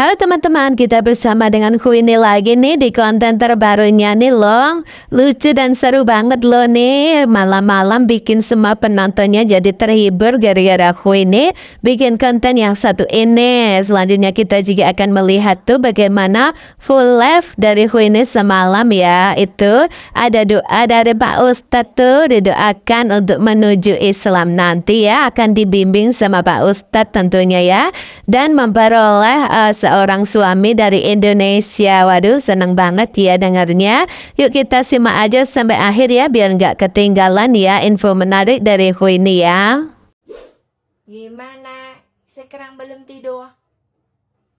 Halo teman-teman, kita bersama dengan Queenie lagi nih di konten terbarunya nih loh. Lucu dan seru banget loh nih. Malam-malam bikin semua penontonnya jadi terhibur gara-gara Queenie bikin konten yang satu ini. Selanjutnya kita juga akan melihat tuh bagaimana full live dari Queenie semalam ya. Itu ada doa dari Pak Ustadz tuh didoakan untuk menuju Islam nanti ya. Akan dibimbing sama Pak Ustadz tentunya ya. Dan memperoleh uh, seorang suami dari Indonesia. Waduh, seneng banget ya dengarnya. Yuk kita simak aja sampai akhir ya, biar nggak ketinggalan ya info menarik dari Queenie ya. Gimana? Sekarang belum tidur?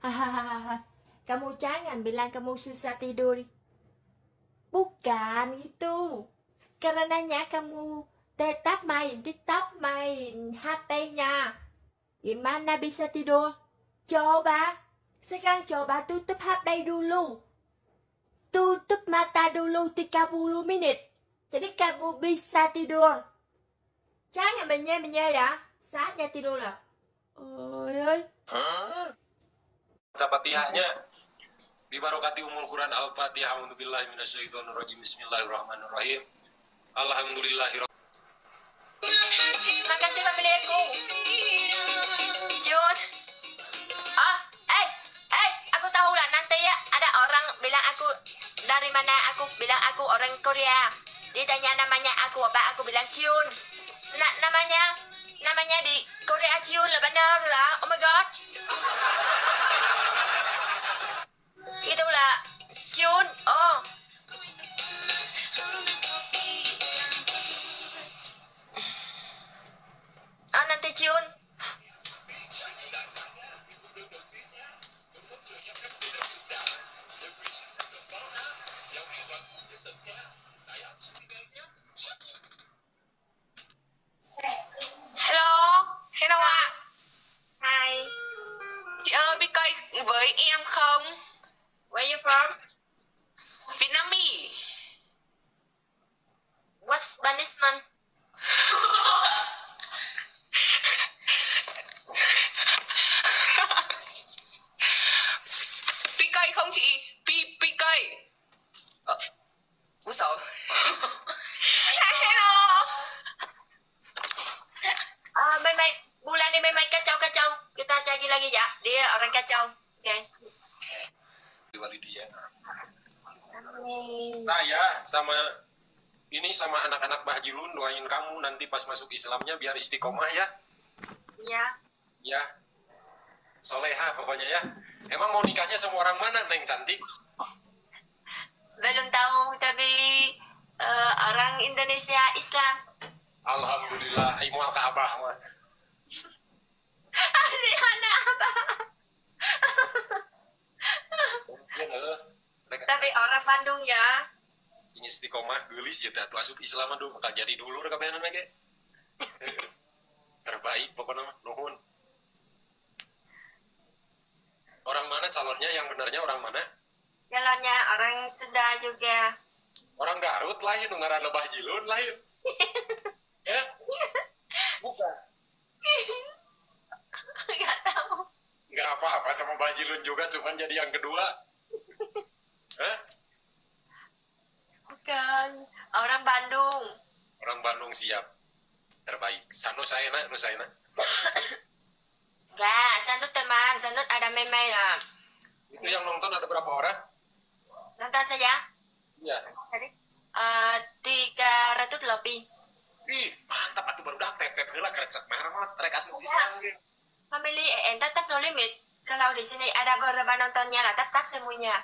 Hahaha. Kamu jangan bilang kamu susah tidur. Bukan itu. Karenanya kamu tetap main TikTok, main HP-nya. Gimana bisa tidur? Coba. Sekarang coba tutup HP dulu. Tutup mata dulu 30 menit. Jadi kamu bisa tidur. Jangan menye-menye ya. Saatnya tidur lah. Oi, oi. Baca Fatihahnya Bibarokati umul Quran Al-Fatihah A'udzubillahi minasyaitonirrajim Bismillahirrahmanirrahim Alhamdulillahi Makasih family aku. Jun. Ah, aku tahu lah nanti ya ada orang bilang aku dari mana aku bilang aku orang Korea. Dia tanya namanya aku apa aku bilang Jun. Na namanya namanya di Korea Jun lah benar lah. Oh my god. Itulah Jun. Oh. Ah, nanti Jun. Sama Ini sama anak-anak Bahjilun Doain kamu nanti pas masuk Islamnya Biar istiqomah ya Ya. Ya Soleha pokoknya ya Emang mau nikahnya sama orang mana Neng cantik? Belum tahu tapi eh, orang Indonesia Islam. Alhamdulillah Imual Ka'bah mah anak apa? Mereka tapi orang Bandung ya. Ini istiqomah gelis ya tuh asup Islam aduh bakal jadi dulu rek kabehan mereka terbaik pokoknya mah nuhun. Orang mana calonnya yang benarnya orang mana? Jalannya orang Sunda juga. orang Garut lain nu ngaranna Bahjilun lain ya? Bukan. Gak tahu. nggak apa-apa sama Bahjilun juga cuman jadi yang kedua. Hah? Bukan. Orang Bandung. orang Bandung siap terbaik sanu saya nak nu saya nak Gak, Sanut teman. Sanut ada meme lah. itu yang nonton ada berapa orang Nonton saja. iya Tadi. Eh, tiga ratus lebih. ih mantap atuh baru dah tepep heula kerecek mah mah rek asup ge Family EN tetap no limit. Kalau di sini ada beberapa nontonnya lah, tetap semuanya.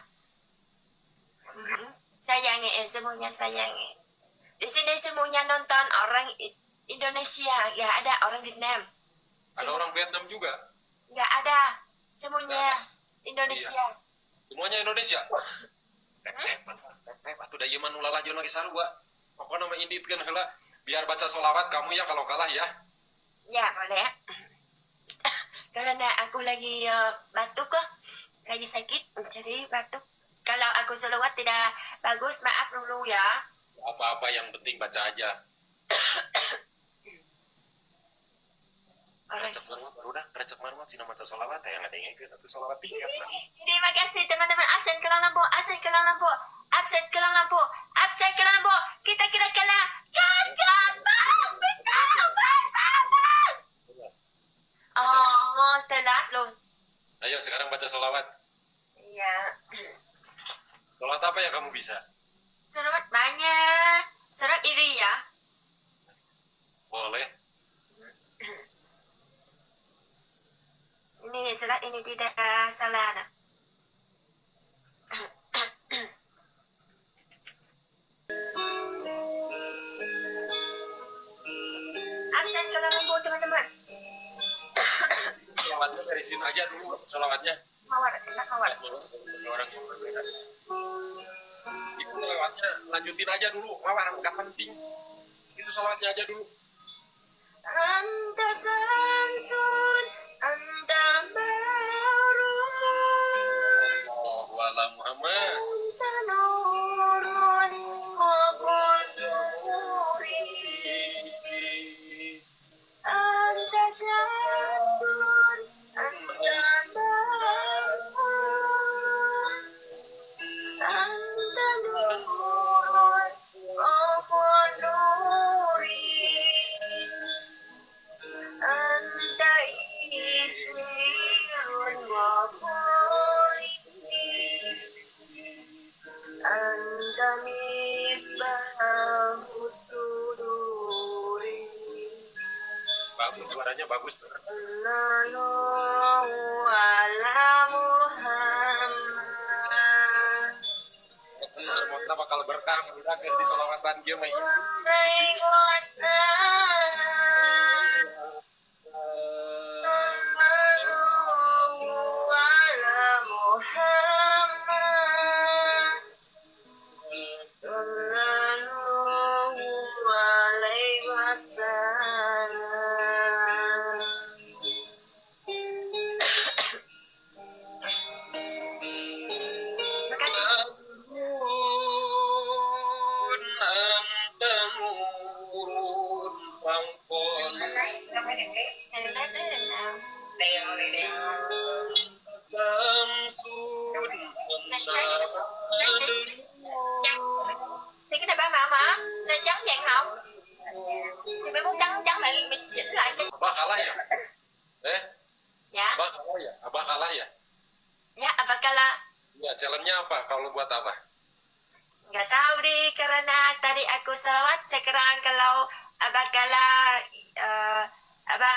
Mhm. Sayangi, eh, semuanya sayangi. Di sini semuanya nonton orang Indonesia, nggak ada orang Vietnam. ada orang Vietnam juga Nggak ada, semuanya Indonesia. semuanya Indonesia tep tep tep tep atuh da ieu mah nu lalajeun lagi sarua pokoknya mah inditkeun heula biar baca solawat kamu ya kalau kalah ya Ya, boleh. Karena aku lagi eh, batuk kok, lagi sakit, jadi batuk. Kalau aku selawat tidak bagus, maaf dulu ya. apa-apa yang penting baca aja Alright. Recep marwat baru dah, recep marwat sih nama solawat ya nggak ada yang ikut atau solawat lah. Terima kasih teman-teman absen kelang lampu, absen kelang lampu, absen kelang lampu, absen kelang lampu. Kita kira kala gas gampang, betul, betul. Oh, telat loh. Ayo sekarang baca solawat. Iya. Solawat apa yang kamu bisa? Ya, challenge-nya apa? Kalau buat apa? nggak tahu di karena tadi aku salawat sekarang kalau apakala uh, apa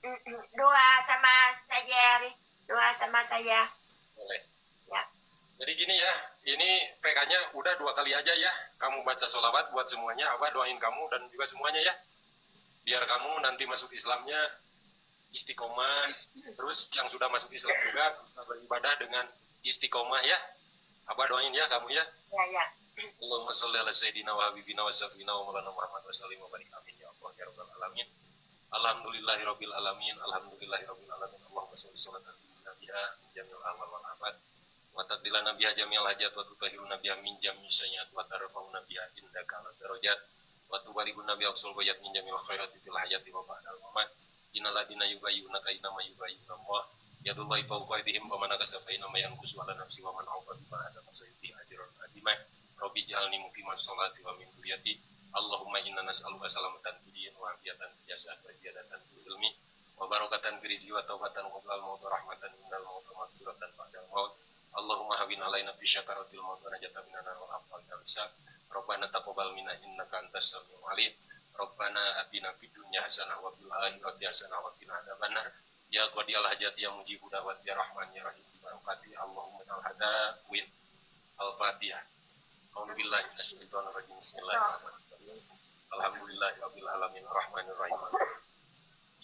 mm, doa sama saya doa sama saya Boleh. Ya. Jadi gini ya, ini PK-nya udah dua kali aja ya. Kamu baca sholawat buat semuanya, Abah doain kamu dan juga semuanya ya. Biar kamu nanti masuk Islamnya istiqomah. Terus yang sudah masuk Islam juga bisa beribadah dengan istiqomah ya. Abah doain ya kamu ya. ya ya Allahumma sholli ala sayyidina wa habibina wa safina wa maulana Muhammad wa sallim wa barik amin ya Allah ya rabbal alamin. Alhamdulillahi rabbil alamin. Alhamdulillahi rabbil alamin. Allahumma sholli sholatan biha jamil amal wal afat. Wa tadlilana biha jamil hajat wa tutahhiruna biha min jami sayyat wa tarfa'una biha indaka ala darajat. Wa tubarikunna biha usul bayat min jamil khairati fil hayati wa ba'dal mamat. Innal ladina yubayyunaka innama yubayyuna Allah. Yadullahi fawqa aydihim wa man akasafa innama yanqusu ala nafsi wa man awfa bima hadama sayuti ajran adimah. Rabbi jalni muqimah sholati wa min duriyati Allahumma inna nas'aluka salamatan fid din wa afiatan fil jasad wa ziyadatan fil ilmi. Wa barakatan fi rizqi wa taubatan qabla al maut rahmatan indal maut maghfiratan ba'da al maut Allahumma hawin alaina fi syakaratil maut wa najatan minan nar wal afwal wal hisab Rabbana taqabbal minna innaka antas samiul alim. Rabbana atina fid dunya hasanah wa fil akhirati hasanah wa qina adzabannar Ya qadiyal hajat ya mujibu da'wat ya rahman ya rahim. Barakati. Allahumma al hada win Al-Fatihah. Alhamdulillah Bismillahirrahmanirrahim. Alhamdulillahirabbil alamin. Arrahmanir rahim.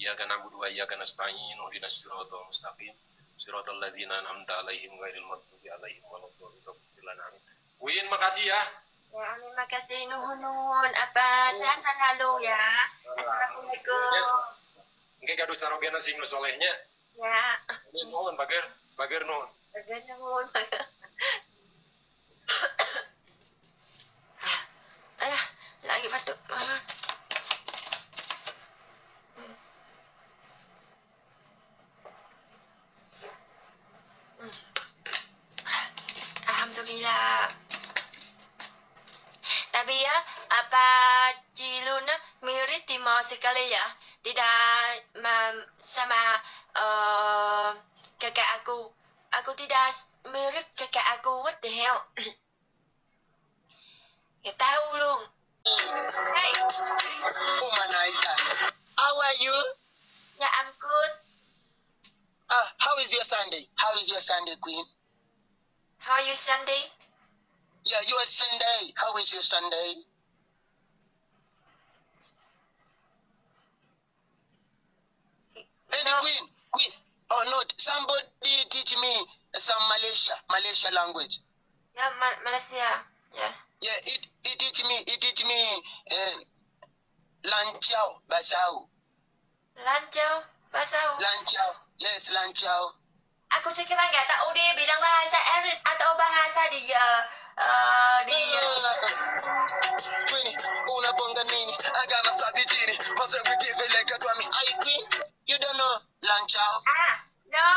Iyyaka na'budu wa iyyaka nasta'in. Ihdinas siratal mustaqim. Siratal ladzina an'amta 'alaihim ghairil maghdubi 'alaihim waladdallin. Amin. Win makasih ya. ya terima kasih nuhun nuhun apa sehat selalu ya. Assalamualaikum Engke gaduh carogena sing nu solehnya. ya Ini nuhun bager, bager nuhun. Bagian nuhun ayah lagi batuk Ah. Tidak ma- sama uh, kakak aku. Aku tidak mirip kakak aku. What the hell? Gak tahu luôn. Hey, Womanizer. How are you? yeah, I'm good. Uh, how is your Sunday? How is your Sunday, Queen? How are you Sunday? Yeah, your Sunday. How is your Sunday? Lady No. Queen, Queen. Oh no, somebody teach me some Malaysia, Malaysia language. Yeah, Ma- Malaysia. Yes. Yeah, it it teach me, it teach me uh, Lanchao, Basau. Lancar. Pasal Lanchao. Yes, Lanchao. aku sekarang nggak tahu dia bilang bahasa Erit atau bahasa di like Queen, you don't know ah no.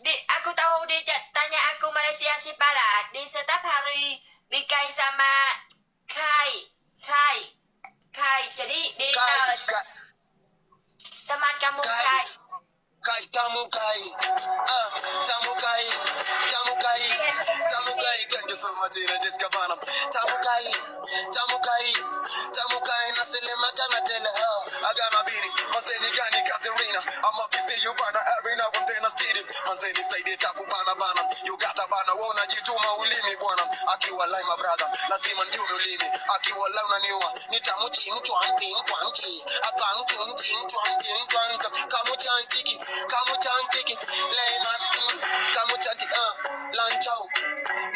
Di aku tahu dia tanya aku Malaysia si Barat di setiap hari bikai sama Kai Kai Kai. Jadi di Kai, kai, teman kamu Kai. Kai kai, tamu kai. Ah, tamu kai, tamu kai, tamu kai. You so much, Ina Jessica Banham. Tamu kai, tamu kai, tamu kai. na Nasile matana tele. Ah, agana bini. Manzeni gani Katerina. I'm up to you bana arena when then a steady. Manzeni say they tapu bana bana. You got a bana wona jituma ulimi bwana. Akiwa lai my brother. Lazima ndio ulimi. Akiwa lai unaniua. Nitamuchi mtu ting mtu chi. apanki mtu ting twang ting twang. Kamu chantiki, kamu chantiki. Layman, mm, kamu chanti ah. Lanchao.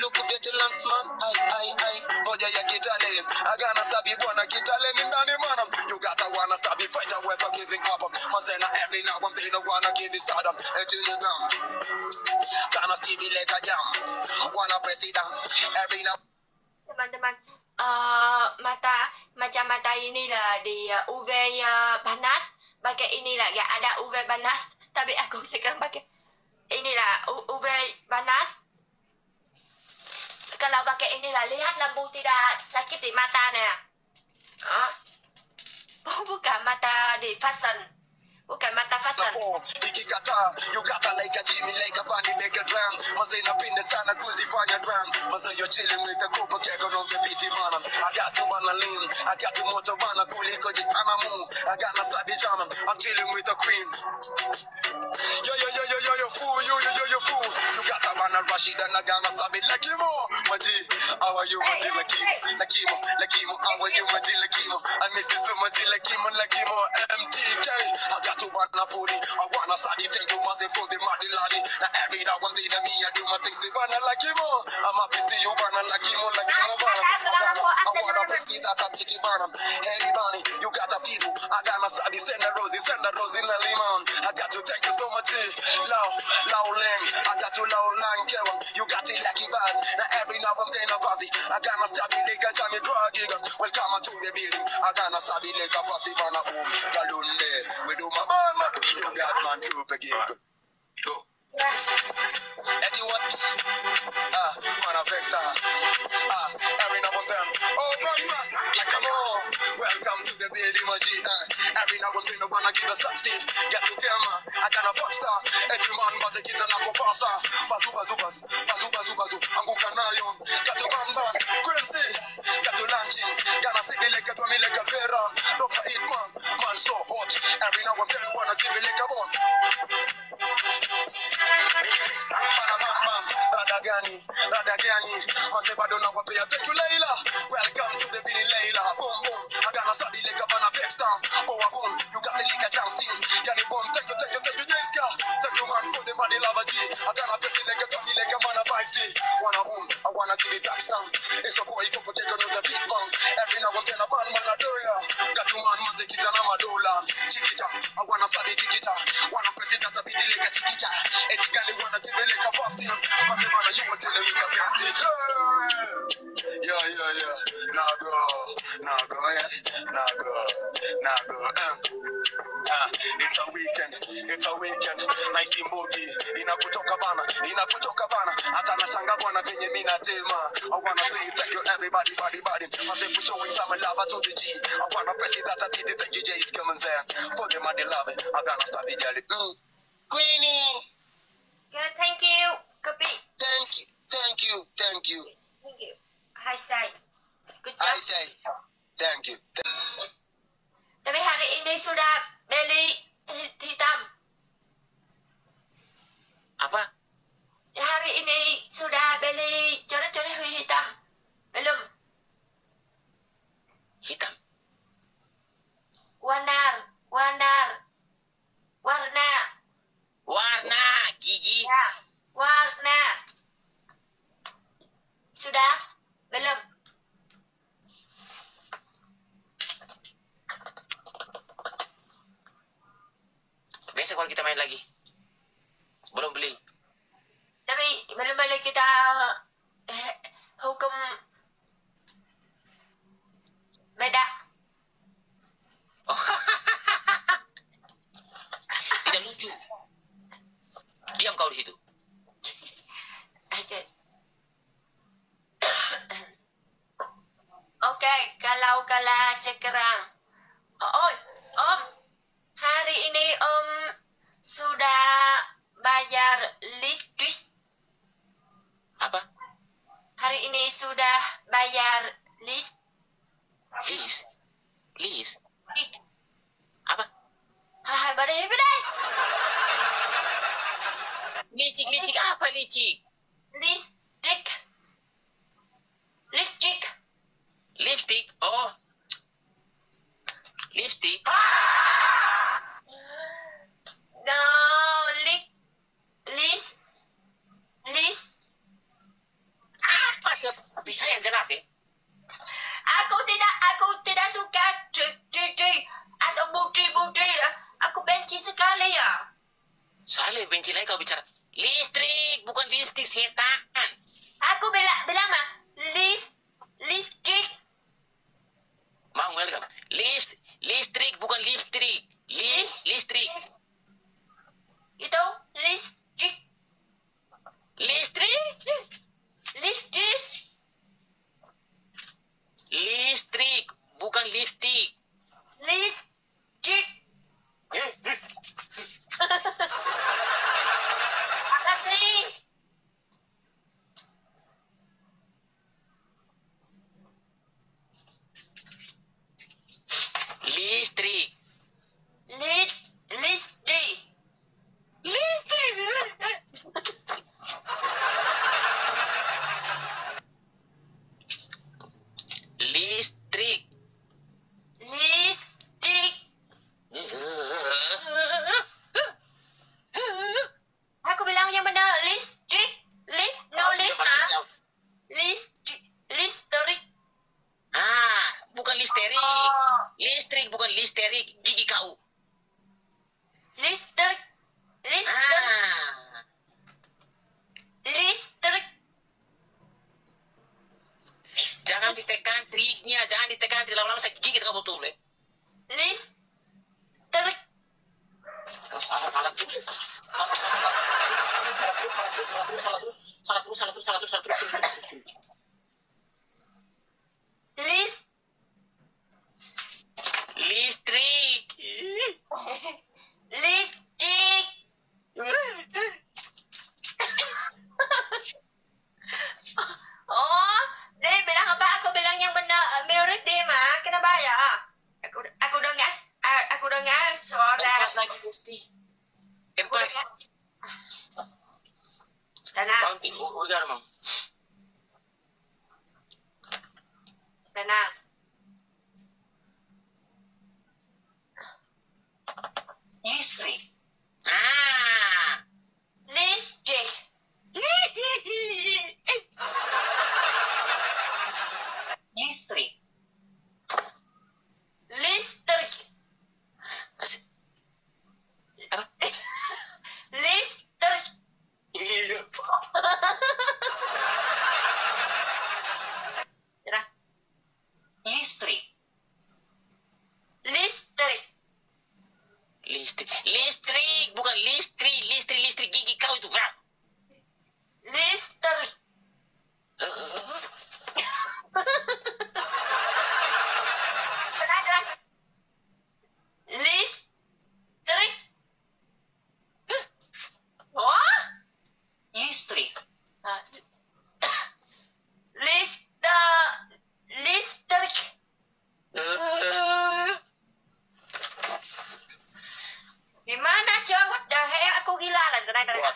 Look at your landsman. Ai ai ai. Moja ya Kitale. Agana sabi bwana Kitale ni ndani mana. You gotta wanna stop the fighter without giving up. Manzena every now and then wanna give it Saddam. Until you gum. Kana Stevie like jam. Wanna president. Every now teman-teman uh, mata macam mata ini lah di uh, UV uh, panas pakai inilah ya ada UV panas tapi aku sekarang pakai inilah U- UV panas kalau pakai inilah lihat lampu tidak sakit di mata nih ah bukan mata di fashion bukan mata na fashion form ikikataa yukata like a Jimmy like a bunny like a drum manze napenda sana kuzifanya drum manze yo chilling with the kupa keko no the beat man I got to wanna lean I got to moto bana kuliko jitana mu I got na sabi jam I'm chilling with the queen Yo yo yo yo yo yo fool yo yo yo yo fool. You got a bana Rashida na gana sabi lakimo maji how are you maji lakimo lakimo lakimo how are you maji lakimo I miss you so much lakimo lakimo MTK I got to wanna put it I wanna study take you mazi from the muddy lady now every now and then me I do my things see wanna lakimo I'm happy see you wanna lakimo lakimo bana I wanna press it at a pity bana hey bunny you got a feel I got my sabi send a rosy send a rosy in the limon I got to thank you so much eh. low low lang I got to low lang kevin you got it lucky buzz now every now and then a buzzy I got my stabby leg a jammy drug giga welcome to the building I got my stabby leg a fussy bana boom galunde we do my man you got man Cooper gig Go. Eddie what? Ah, man of extra. Ah, every Welcome to the my G. Uh, every now and then I wanna give a thing. Get to them, I got a fuck star. Eddie eh? man, but the kids are not go pasta. Eh? Bazu, bazu, bazu, bazu, bazu, bazu. Anguka nayo. Got to bam bam. Crazy. Got to launching. Gonna see me like a to me like a vera. Don't eat man. Man so hot. Every now and then wanna give it like a bone. You Welcome to the Boom boom, I got a study like a van of X-Town Boa boom, you got the chance team thank you, thank you, thank you Jessica Thank you man for the body lava G I got a best like a Tony like a man Wanna boom, I wanna give it back It's a boy, take bang Every now and then do ya Got you man, man, the kids I wanna study chiquita Wanna press it at a it's a weekend, it's a weekend. Nice mbogi inakutoka bana, inakutoka bana. Hata nashanga bwana venye mimi natema. I wanna say thank everybody, body, body. I say for showing some love to the G. I wanna press it I did it. Thank you, coming there. For them, I love. I gotta stop it, jelly. Mm. Greenie. Good, thank you. Goodbye. listrik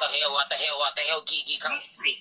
the hell, what the hell, what the hell, Gigi, come. Next week.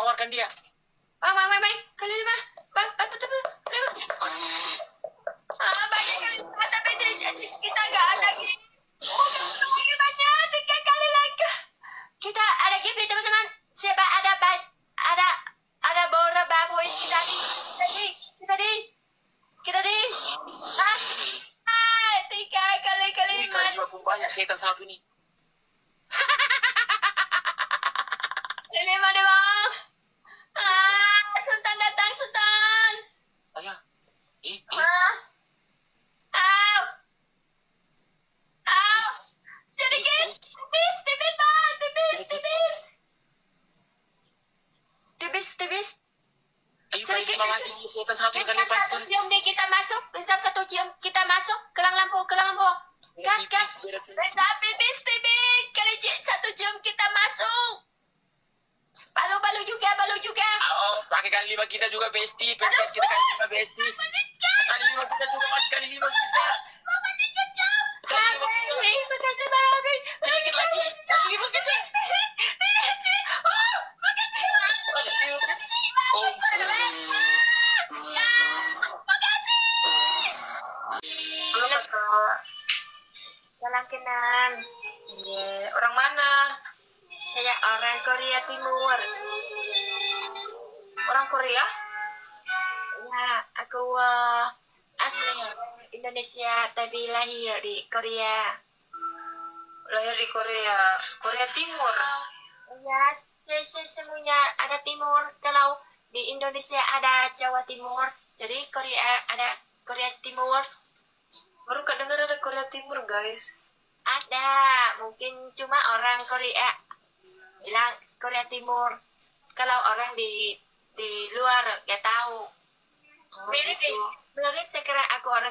Mawarkan dia. Ah, bang, mai, mai, mai. Kali lima. bang, ba, ba, kali lima. Ah, banyak kali lima tapi kita gak ada lagi, Oh, banyak. Tiga kali lagi. Kita ada gini, teman-teman. Siapa ada ada ada bola baboy kita di kita di kita di kita di ah, tiga kali kali lima. Ini kalau banyak setan satu ini. Lima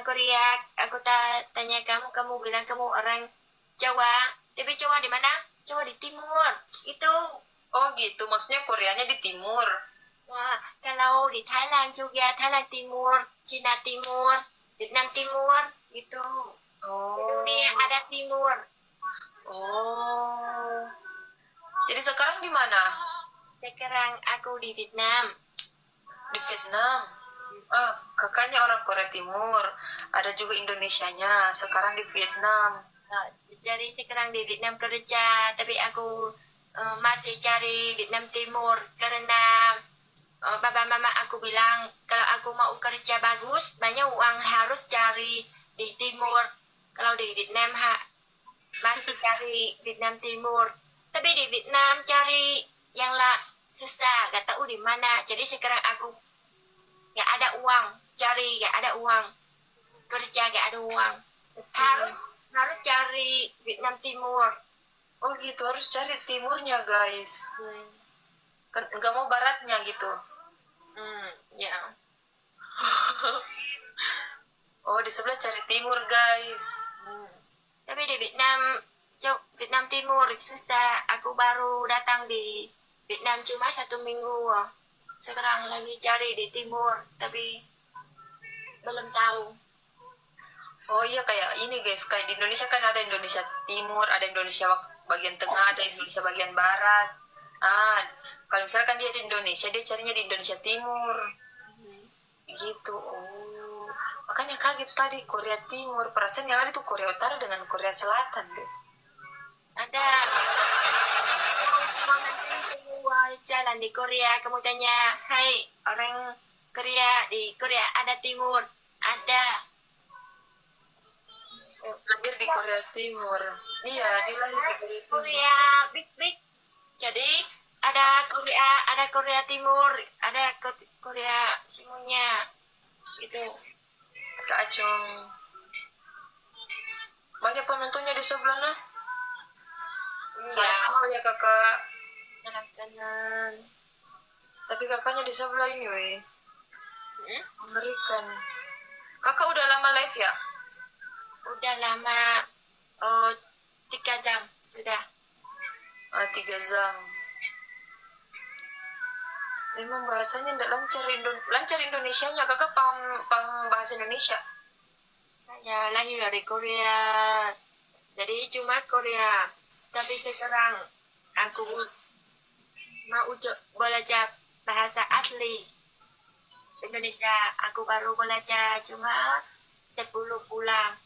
Korea. Aku ta tanya kamu, kamu bilang kamu orang Jawa. Tapi Jawa di mana? Jawa di timur. Itu. Oh gitu, maksudnya Koreanya di timur. Wah, kalau di Thailand juga, Thailand Timur, Cina Timur, Vietnam Timur, gitu. Oh. Dunia ada Timur. Oh. Jadi sekarang di mana? Sekarang aku di Vietnam. Di Vietnam. Ah, kakaknya orang Korea Timur. Ada juga Indonesianya. Sekarang di Vietnam. Nah, jadi sekarang di Vietnam kerja, tapi aku eh, masih cari Vietnam Timur karena eh, bapa mama aku bilang kalau aku mau kerja bagus banyak uang harus cari di Timur. Kalau di Vietnam ha, masih cari Vietnam Timur. Tapi di Vietnam cari yang lah susah, gak tahu di mana. Jadi sekarang aku gak ada uang, cari gak ada uang, kerja gak ada uang. Harus harus cari Vietnam Timur. Oh gitu, harus cari timurnya guys. Kan nggak mau baratnya gitu. Hmm, ya. Oh di sebelah cari timur guys. Hmm. Tapi di Vietnam, Vietnam Timur susah. Aku baru datang di Vietnam cuma satu minggu. Sekarang lagi cari di Timur, tapi belum tahu. Oh iya kayak ini guys, kayak di Indonesia kan ada Indonesia Timur, ada Indonesia bagian tengah, ada Indonesia bagian barat. Ah, kalau misalkan dia di Indonesia, dia carinya di Indonesia Timur. Gitu. Oh. Makanya kaget tadi Korea Timur. Perasaan yang ada itu Korea Utara dengan Korea Selatan deh. Ada. Jalan di Korea, kamu tanya, Hai, orang Korea di Korea ada Timur, ada. Lahir di Korea Timur. Iya, dia lahir di Korea Timur. Korea big big. Jadi ada Korea, ada Korea Timur, ada Ko- Korea semuanya. Gitu. Kak. Banyak penontonnya di sebelah nah. Ya, Sayang ya kakak. Kanan kanan. Tapi kakaknya di sebelah ini weh. Hmm? Mengerikan. Kakak udah lama live ya? Udah lama, oh tiga jam sudah. Ah, tiga jam. Memang bahasanya tidak lancar Indo lancar Indonesianya. Kakak paham paham bahasa Indonesia? Saya lahir dari Korea, jadi cuma Korea. Tapi sekarang aku mau co- belajar bahasa asli Indonesia. Aku baru belajar cuma 10 bulan.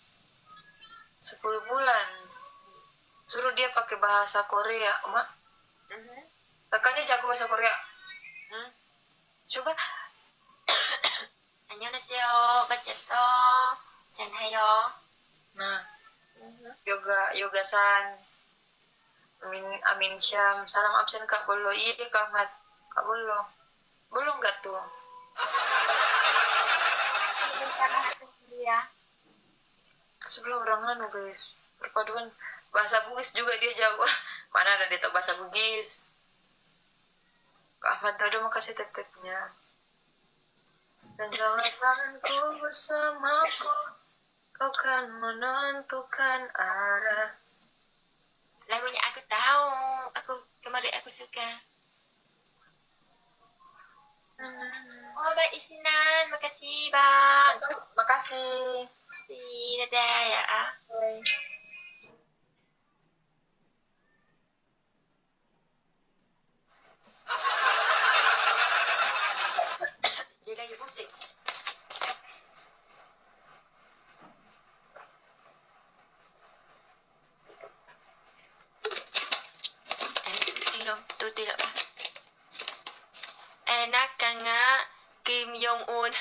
10 bulan. Suruh dia pakai bahasa Korea, Mak. Mhm. Kakaknya jago bahasa Korea. Hmm. Coba. 안녕하세요. 맞췄어. 잘해요. Nah, Yoga Yoga San. Amin Amin Syam. Salam absen Kak Bolo. Iya Kak Ahmad. Kak Bolo. Belum nggak tuh? Sebelum orang anu guys. Perpaduan bahasa Bugis juga dia jago. Mana ada dia tahu bahasa Bugis. Kak Ahmad Dodo makasih tetepnya. Dan jalanku bersamaku. Kau kan menentukan arah. Lagunya aku tahu aku kemarin aku suka oh Mbak Isinan makasih bang Makasih. makasih dadah ya ah. Bye. jadi lagi pusing minum tu tidak apa enak kan nggak Kim Jong Un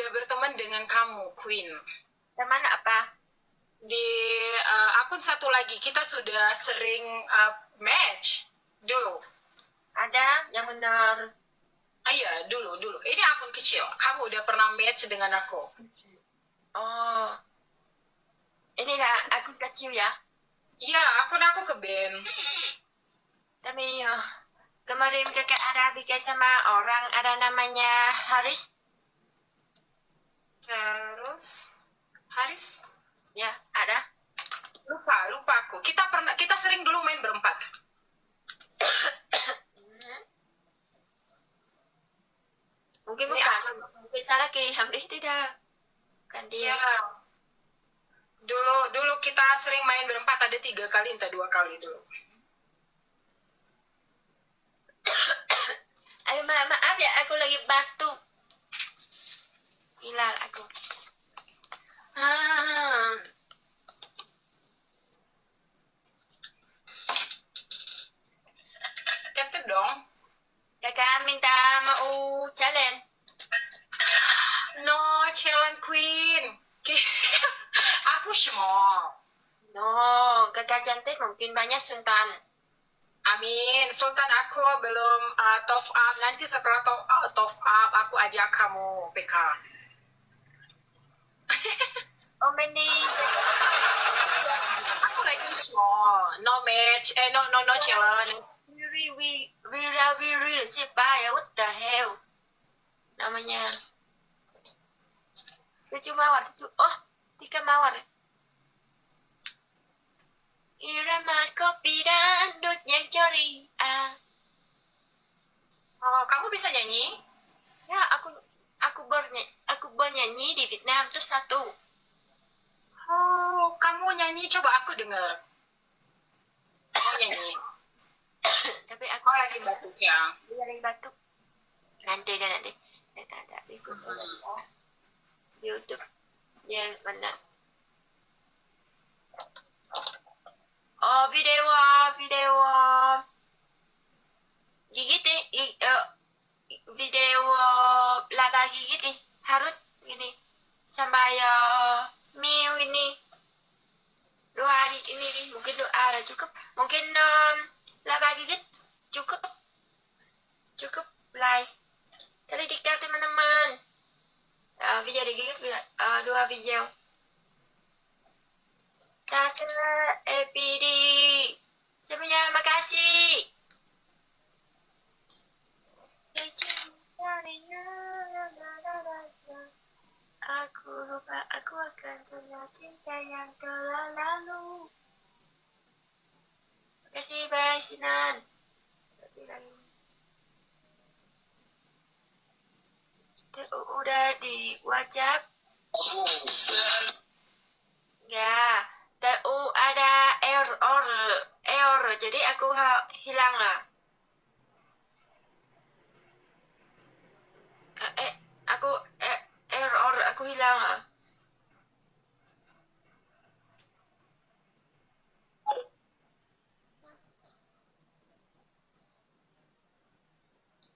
udah berteman dengan kamu, Queen. Teman apa? Di uh, akun satu lagi, kita sudah sering uh, match dulu. Ada yang benar. Ah iya, dulu, dulu. Ini akun kecil. Kamu udah pernah match dengan aku. Oh. Inilah aku kecil ya. Iya, akun aku ke Ben. Tapi uh, kemarin kakak ada bikin sama orang ada namanya Haris. Terus, Haris? Ya, ada. Lupa, lupa aku. Kita pernah, kita sering dulu main berempat. Mungkin bukan. Mungkin salah ke Hamdi tidak. Kan dia. Dulu, dulu kita sering main berempat. Ada tiga kali, entah dua kali dulu. Ayo ma maaf ya aku lagi batuk. Hilal aku. Ah. Tetep dong. Kakak minta mau challenge. No, challenge queen. aku small. No, kakak cantik mungkin banyak sultan. Amin. Sultan aku belum uh, top up. Nanti setelah top, uh, top up, aku ajak kamu PK. Oh many. Aku lagi small. No match. Eh, no, no, no challenge. Wiri wiri wiri siapa ya? What the hell? Namanya. Cucu mawar, cucu. Oh, Tika mawar. Irama kopi dan dut yang ceria. Oh, kamu bisa nyanyi? Ya, aku aku bernyanyi, aku bernyanyi di Vietnam terus satu. Oh, kamu nyanyi. Coba aku dengar. Kamu nyanyi. Tapi aku Kau lagi batuk ya? Dia lagi batuk. Nanti dah nanti. Tak ada ikut Hmm. YouTube yang mana? Oh video video gigit eh, video laba gigit nih. Harus ini sampai uh, mil ini. Dua hari ini nih mungkin dua ada cukup. Mungkin um, laba gigit cukup. Cukup like kali dikit teman-teman. Ya, uh, video digigit uh, dua video. Tata EPD Semuanya makasih Aku lupa aku akan punya cinta yang telah lalu. Makasih bye Sinan. Satu lagi. Tuh, Udah di WhatsApp? Ya TU ada error error. Jadi aku hilang lah eh, eh aku eh, error aku hilang lah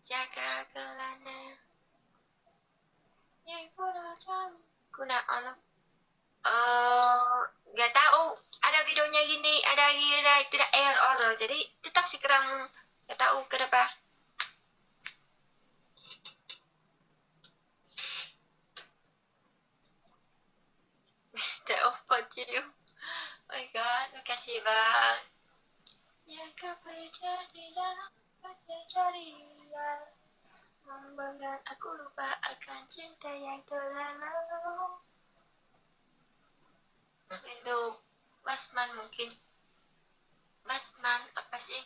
jaga kelana yang kurang kuna ono eh nggak tahu. Ada videonya gini ada kira tidak error. Jadi tetap sih kurang nggak tahu kenapa Tidak apa you. Oh my god, makasih bang. Ya kau pada ceria Membanggakan aku lupa akan cinta yang telah lalu Itu Basman mungkin Basman apa sih?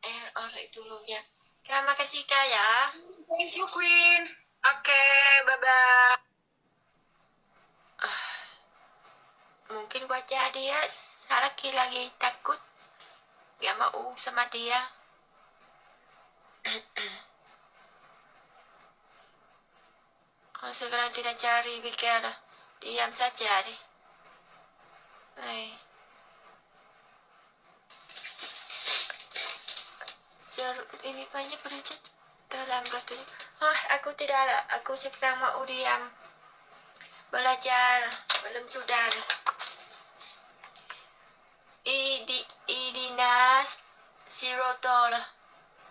Error itu loh ya Terima kasih kak ya Thank you, Queen. Oke, bye-bye. Mungkin wajah dia Saraki lagi takut. Gak mau sama dia. Oh, sekarang kita cari pikir Diam saja deh Hai. Seru ini banyak berencet dalam batu Ah, aku tidak Aku sekarang mau diam. Belajar. Belum sudah Sirotol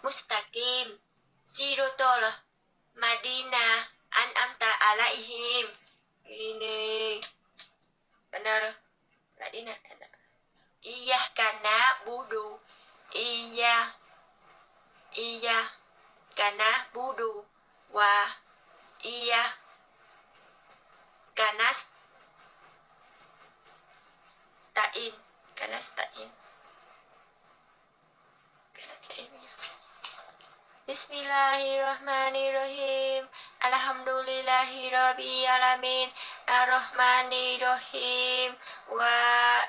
Mustaqim. Sirotol Madinah. An'amta alaihim. Ini. Benar. Madinah Iya karena budu. Iya. Iya Karena budu. Wah Iya. Ganas Tain. Ganas tain Ganas tain ya. Bismillahirrahmanirrahim. Alhamdulillahirrabbilalamin. Ar-Rahmanirrahim. Wa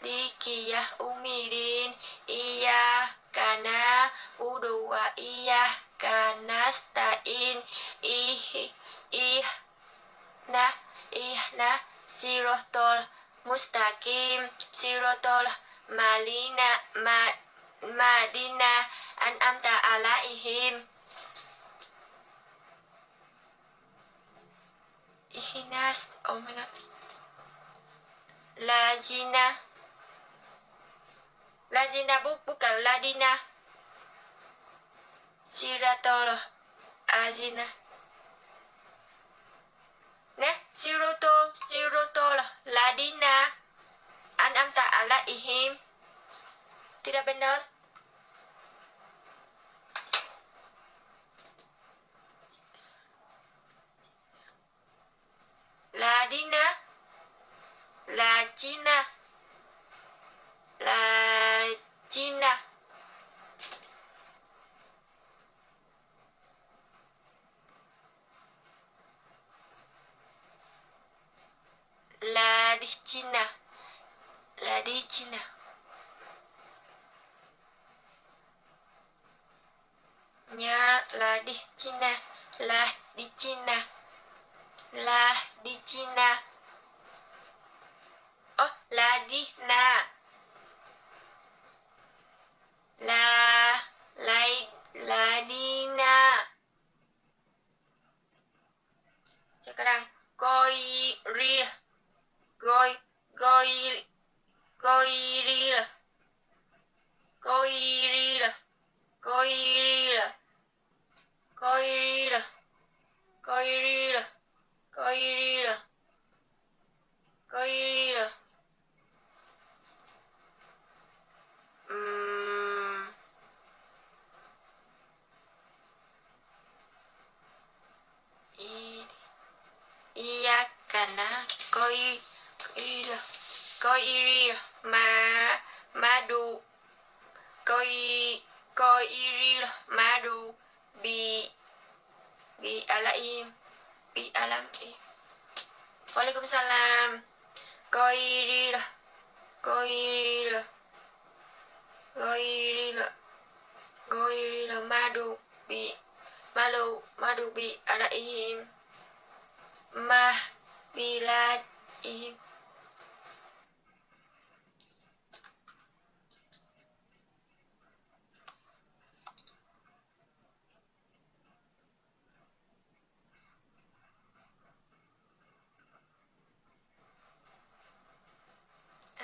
Likiyah umirin. Iya Kana Udu wa iya Kana stain Ih Ih Nah Ihna Sirotol Mustaqim. Sirotol Malina Ma Madinah An'amta alaihim. Ihnas Oh my god. Lajina. Lajina bu, bukan Ladina. Siratol Azina. Nah, siroto, sirotol, ladina, an'amta alaihim. Tidak benar. Lajina, lajina. La di Cina. La di Cina. Nya la di Cina. La di Cina. La di Cina. Oh, la di na. La lai la di na. Sekarang koi real Goi Goi Goiril Goiril Goiril Goiril alaihim bi alami Waalaikumsalam Goiril Goiril Goiril Goiril madu bi malu madu bi alaihim mah biladihim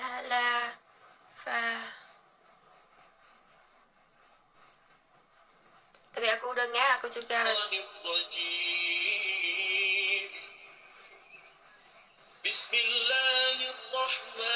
ala fa ya aku juga. Bismillahirrahmanirrahim.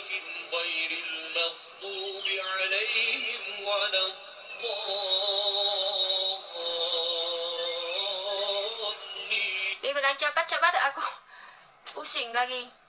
عليهم غير المغضوب عليهم ولا الضالين Dia bilang cepat, cepat aku pusing lagi.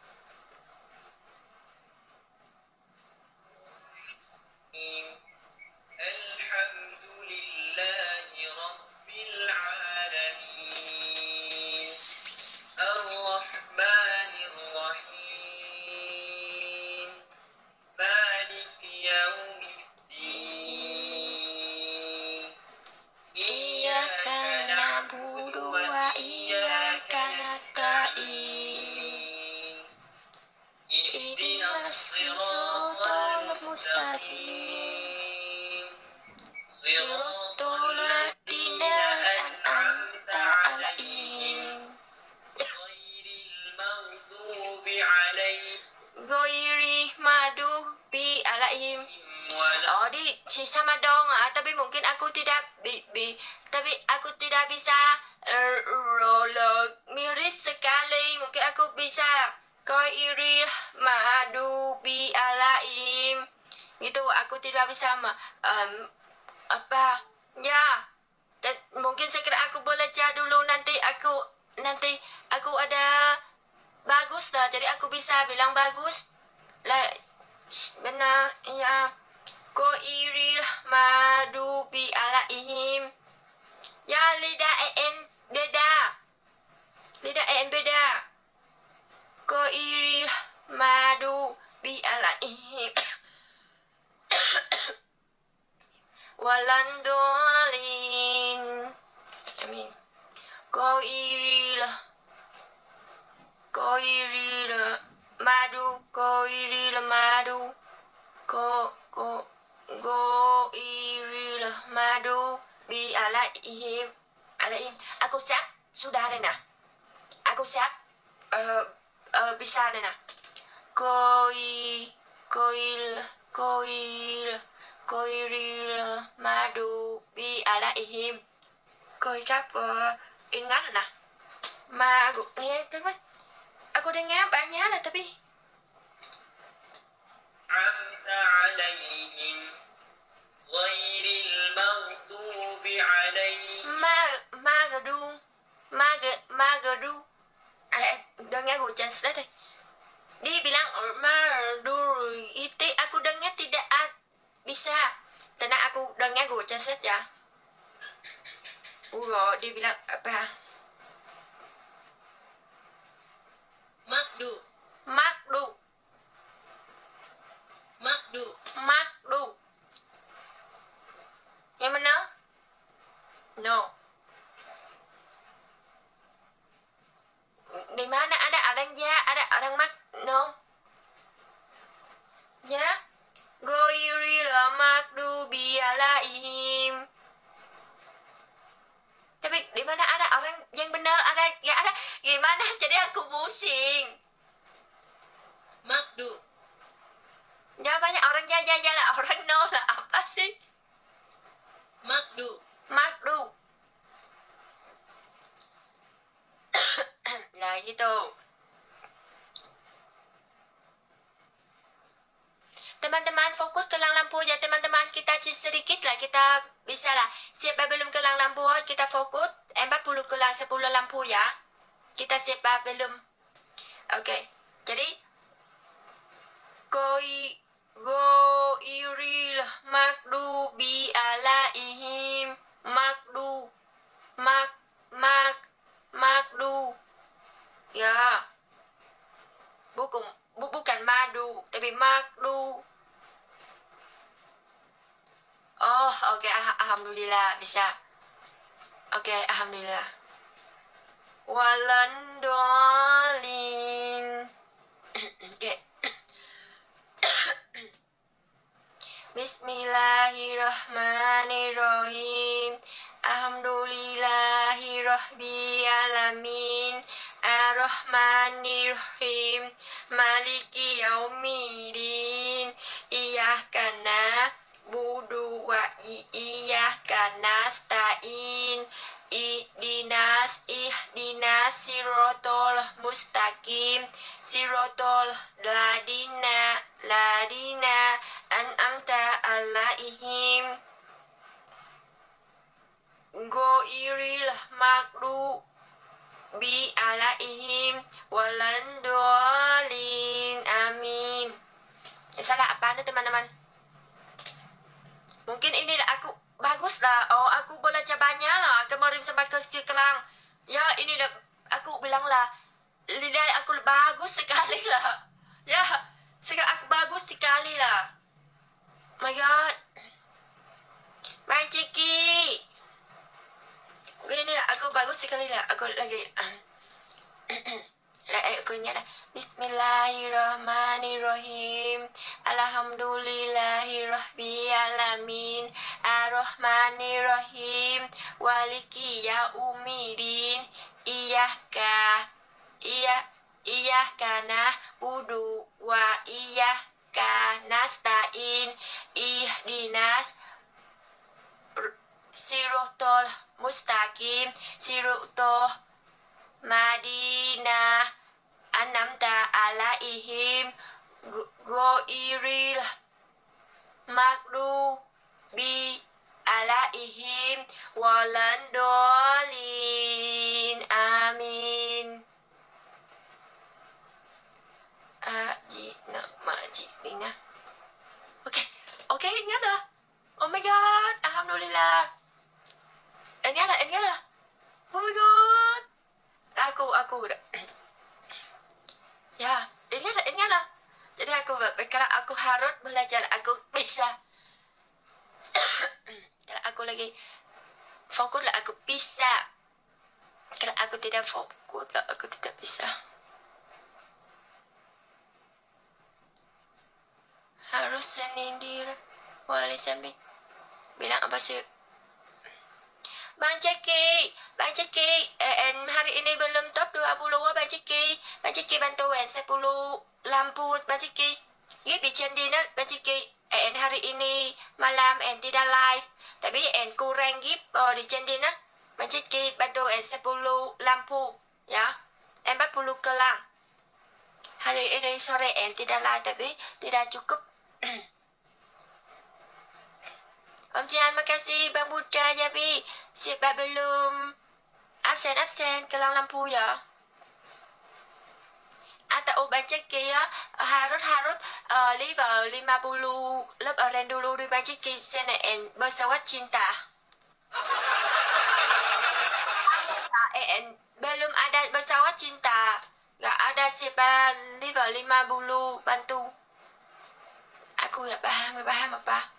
Si sama dong ah, tapi mungkin aku tidak bi, bi tapi aku tidak bisa uh, miris sekali. Mungkin aku bisa koi iri madu bi alaim. Gitu aku tidak bisa ma, um, apa ya. Mungkin segera aku belajar dulu nanti aku nanti aku ada bagus lah jadi aku bisa bilang bagus. Lah benar ya Koiril madu bi alaihim Ya lidah en beda. Lidah en beda. Koiril madu bi alaihim Walandolin. Amin. Koiril Koiril madu Koiril madu Ko ko go iril madu bi alaihim alaihim aku siap sudah ada nah aku siap uh, uh, bisa ada nah koi koil koil koiril madu bi alaihim koi siap uh, ingat nah mà nghe coba aku dengar banyak lah tapi أنعمت عليهم غير المغضوب عليهم ma magadu mag magadu eh dengar gue translate deh dia bilang magadu itu aku dengar tidak ad, bisa tenang aku dengar gue translate ya Uro, dia bilang apa? Makdu Makdu, Makdu makdu. Yang now? No. Di mana ada orang ya, ada orang mak? No. Ya? Goyri lamak dubialaim. Tapi di mana ada orang yang benar ada ya ada gimana? Jadi aku pusing. Makdu. Ya banyak orang ya ya ya lah orang no lah apa sih? Magdu. maghdu lah gitu. Teman-teman fokus kelang lampu ya teman-teman kita ci- sedikit lah. Kita bisa lah. Siapa belum kelang lampu kita fokus. 40 kelang 10 lampu ya. Kita siapa belum? Oke. Jadi koi go iril makdu bi alaihim makdu mak mak makdu. Ya. Bukan bu, bukan madu tapi makdu. Oh oke ah- alhamdulillah bisa. Oke alhamdulillah. Walan dolin. Oke Bismillahirrahmanirrahim. Alhamdulillahirabbil alamin Ar-Rahmanirrahim. Maliki yaumiddin. Iyyaka na'budu wa iyyaka nasta'in. Ihdinas ihdinas sirotol mustaqim. Sirotol ladina ladina an'amta alaihim. Goiril makdu bi alaihim. Walandolin amin. Eh, salah apa nih teman-teman? Mungkin ini aku bagus lah oh aku belajar banyak lah. Kemarin sampai ke kelang ya ini lah aku bilang lah lidah aku bagus sekali lah. Ya sekarang aku bagus sekali lah my god my ciki Gini lah, aku bagus sekali lah. Aku lagi... Lah, eh, aku ingat lah. Bismillahirrahmanirrahim. Alhamdulillahirrahmanirrahim. Ar-Rahmanirrahim. Waliki yaumidin. Iyahka. Iya. Iyahka na'budu wa iyahka nasta'in. Ihdinas sirotol mustaqim. Sirotoh madinah. Anamta alaihim. Go- goiril makdu bi alaihim. Walandolin. Amin aji na maji nina oke oke ingat dah oh my god. Alhamdulillah. Ingat lah ingat lah oh my god. Aku aku. Ya ingat lah ingat lah jadi aku kalau aku harus belajar aku bisa. Kalau aku lagi fokus lah aku bisa. Kalau aku tidak fokus lah aku tidak bisa harus sendiri wali sambil bilang apa sih Bang Ceki, Bang Ceki, eh, eh, hari ini belum top 20 wah Bang Ceki. Bang Ceki bantu eh 10 lampu Bang Ceki. Gip di channel Bang Ceki. Eh, hari ini malam en tidak live. Tapi en kurang gip oh, di channel Bang Ceki bantu en 10 lampu ya. En 40 kelang. Hari ini sore en tidak live tapi tidak cukup. Om Jian makasih Bang Putra Jabi Siapa belum Absen-absen Kelang lampu ya Atau Bang Ceki ya Harut-harut uh, Level 50 Lớp ở dulu di Bang Ceki CNN Bersawat cinta En belum ada bersawat cinta Gak ada siapa level 50 bantu Aku gak paham, gak paham apa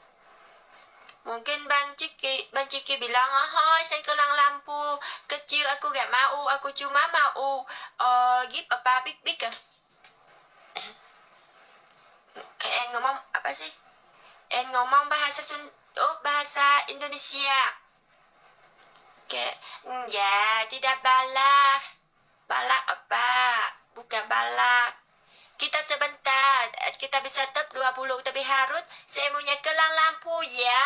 Mungkin Bang Ciki, Bang Ciki bilang, Hai, saya kelang lampu kecil, aku gak mau, aku cuma mau uh, give apa big big ke? Eh, ngomong apa sih? and ngomong bahasa Sun oh, bahasa Indonesia. Oke, Hmm, ya tidak balak. Balak apa? Bukan balak. Kita sebentar, eh, kita bisa tetap 20 tapi harus punya kelang lampu ya.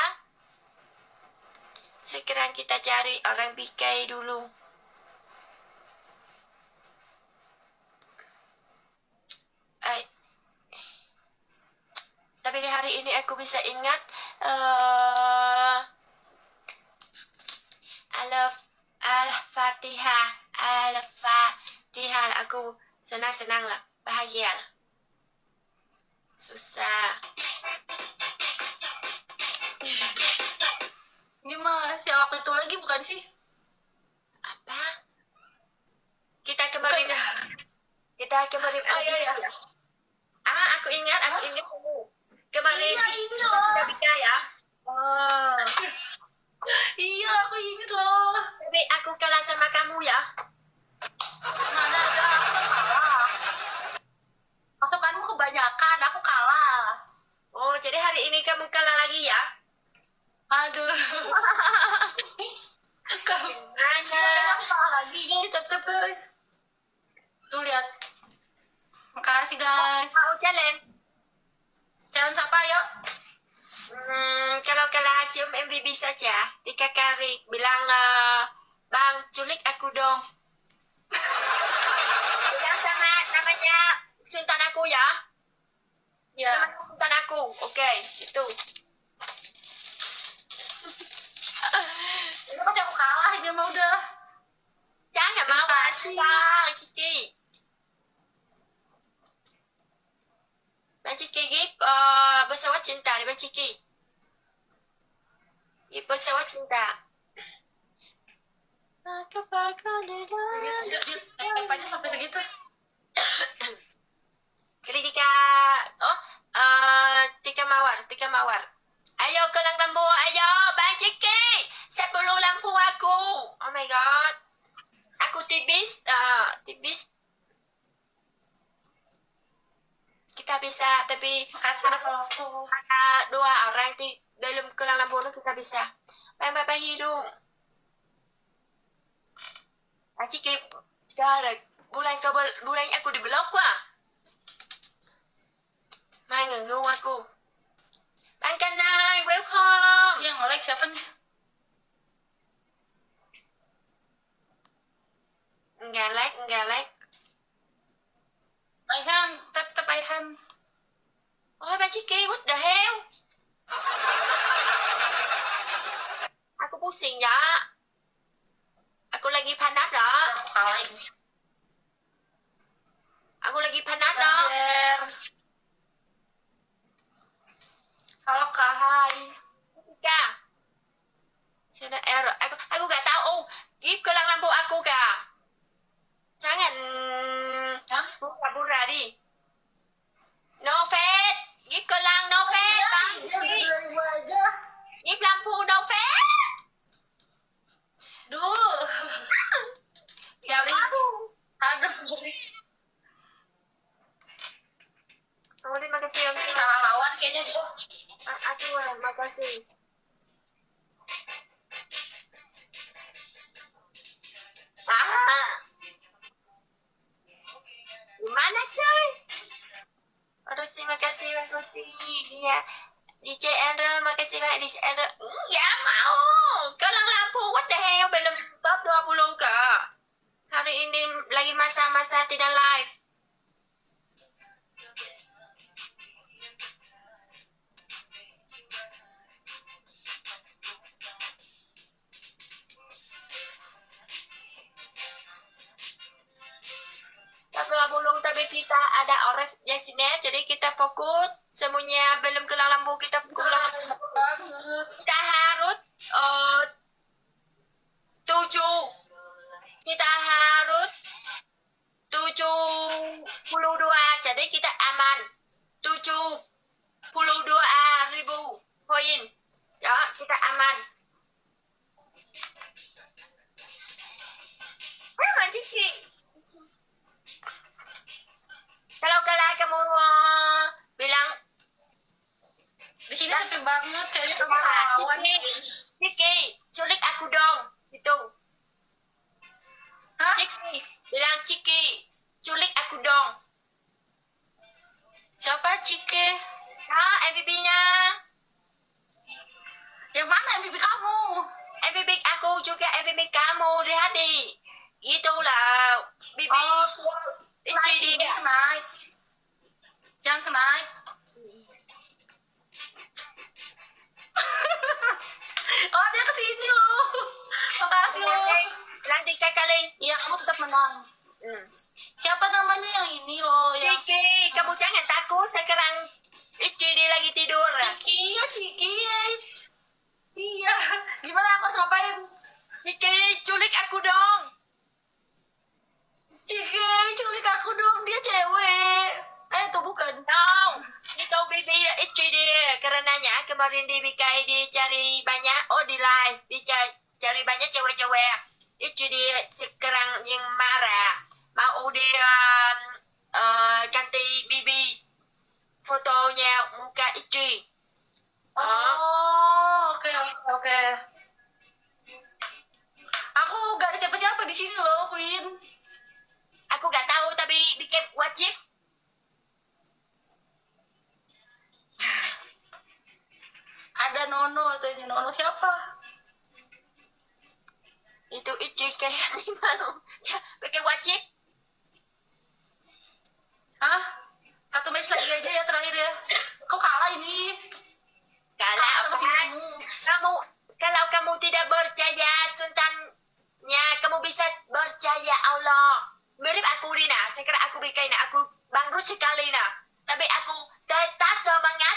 Sekarang kita cari orang bikai dulu. Eh, tapi hari ini aku bisa ingat eh Alaf Al-Fatihah Al-Fatihah Aku senang-senang lah Bahagia Susah Ini mah yang waktu itu lagi bukan sih? Apa? Kita kembali Kita kembali Oh iya iya. Ah, aku ingat, aku ingat kamu Kembali Iya ini loh. Kita bicara ya Oh Iya aku inget loh. Tapi aku kalah sama kamu ya Mana ada aku kan kalah. Masukanmu kebanyakan, aku kalah. Oh, jadi hari ini kamu kalah lagi ya? Aduh. Kamu aku kalah lagi guys, tetep guys. Tuh lihat. Makasih guys. Mau challenge? Jangan sapa yuk. Hmm, kalau kalah cium MVP saja, tiga kali bilang eh, Bang, culik aku dong. bilang sama namanya Sultan aku ya. Ya. Namanya Sultan aku. Oke, itu. Itu pasti aku kalah ini mah udah. Jangan mau kasih. Kiki. Bang Ciki, Gip, eh, pesawat cinta di Bang Ciki. Gip, pesawat cinta. Maka bakal Dia, dia, dia sampai segitu. Kali tiga, oh, eh tiga mawar, tiga mawar. Ayo kelang lampu, ayo, Bang Ciki, sepuluh lampu aku. Oh my god, aku tipis, eh tipis. Kita bisa, tapi follow aku. ada dua orang di dalam kelang lampu kita bisa. Bang Bapak hidung. Bang Ciki, sekarang bulan ke bulan aku di blok wah. Mai ngừng aku. Bang Kanai, welcome. Yang nge-like siapa nih? Enggak like, enggak like. Aihan, tap tap Aihan. Oh, Bang Ciki, what the hell? Aku pusing ya. Aku lagi panas dah. Aku kalah ini. Aku lagi panas dah. Halo Kak, hai. Ka. Sudah error. Aku aku gak tahu. Give kelang lampu aku kah? Jangan Hah? pura-pura di. No fat. Give kelang no fat. Bang. Dua ribu aja. Give lampu no fat. Duh. Ya aku. Aduh. Oh, terima kasih yang Salah lawan kayaknya dia. Aduh, terima kasih. Ah. Gimana coy? Aduh sih, makasih, makasih. Dia DJ Andrew, makasih banyak DJ Andrew. Enggak mau. Kelang lampu, what the hell? Belum bab 20 ke? Hari ini lagi masa-masa tidak live. Kita ada ores ya sini jadi kita fokus. Semuanya belum kelang lampu kita pulang kita harus eh, tujuh. Kita harus tujuh puluh dua jadi kita aman. tujuh puluh dua ribu poin. Ya kita aman. Ciki. Kalau kalah kamu uh, bilang Di sini sampai banget kayaknya sawan nih. Ciki, culik aku dong. Gitu. Hah? Ciki, bilang Ciki, culik aku dong. Siapa Cike? Nah, MVP-nya. Yang mana MVP kamu? MVP aku juga MVP kamu. Lihat di. Itulah. Bibi. Oh, Itu Naik dia. naik. Yang naik. oh dia ke sini loh. Makasih loh. Tiga kali. Iya kamu tetap menang. Hmm. Siapa namanya yang ini loh yang Ciki, kamu jangan takut. Sekarang Ici dia lagi tidur. Ciki ya Ciki ya. Iya. Gimana aku harus ngapain? Ciki, culik aku dong. Ciki culik aku dong dia cewek. Eh tuh bukan. Dong. Itu bibi Ici dia. Karenanya kemarin di BKI dia cari banyak. Oh di live. Dia ca- cari banyak cewek-cewek. Ici dia sekarang yang marah. Mau dia um, uh, ganti bibi fotonya muka Ici. Oh, oke oke oke. Aku gak ada siapa-siapa di sini loh, Queen. Aku gak tahu tapi bikin wajib. Ada Nono katanya. Nono siapa? Itu Ici kayak gimana? Ya, bikin wajib. Hah? Satu match lagi aja ya terakhir ya. Kau kalah ini. Kalah apa? Kamu kalau kamu tidak percaya sultannya kamu bisa percaya Allah mirip aku Rina sekarang aku bikin aku bangkrut sekali nah tapi aku tetap semangat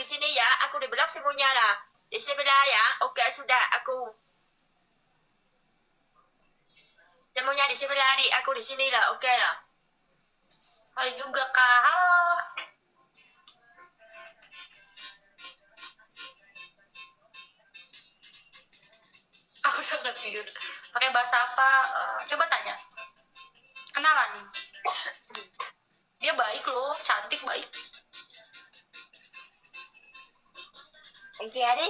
di sini ya. Aku di blok semuanya lah. Di sebelah ya. Oke sudah. Aku semuanya di sebelah di aku di sini lah. Oke lah. Hai juga kak. Halo. sangat weird pakai bahasa apa? Eh, coba tanya. Kenalan. Dia baik loh. Cantik baik Oke, Adi.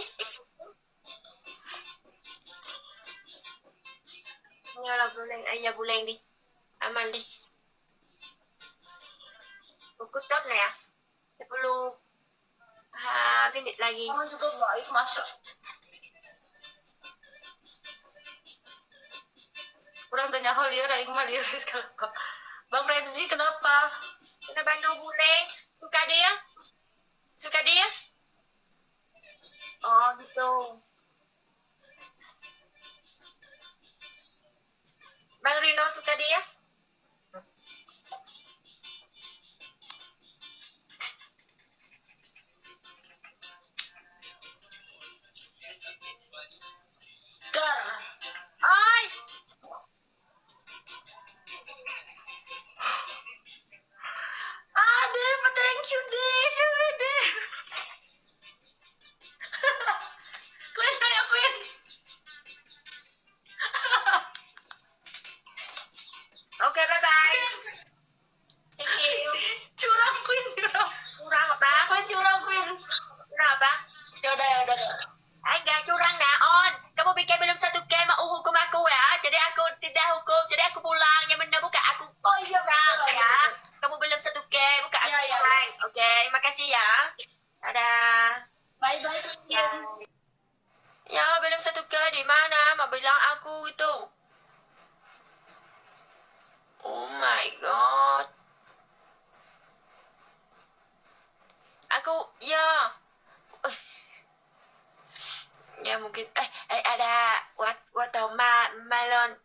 Nyolah bulan, ayah bulan di. Aman di. Buku top na ya. 10 ha, minit lagi. kamu juga baik masa kurang tanya hal ya Raing mah liar sekarang Bang Renzi kenapa? Kena bantu bulan. Suka dia? Suka dia? Oh, gitu. Bang Rino suka dia?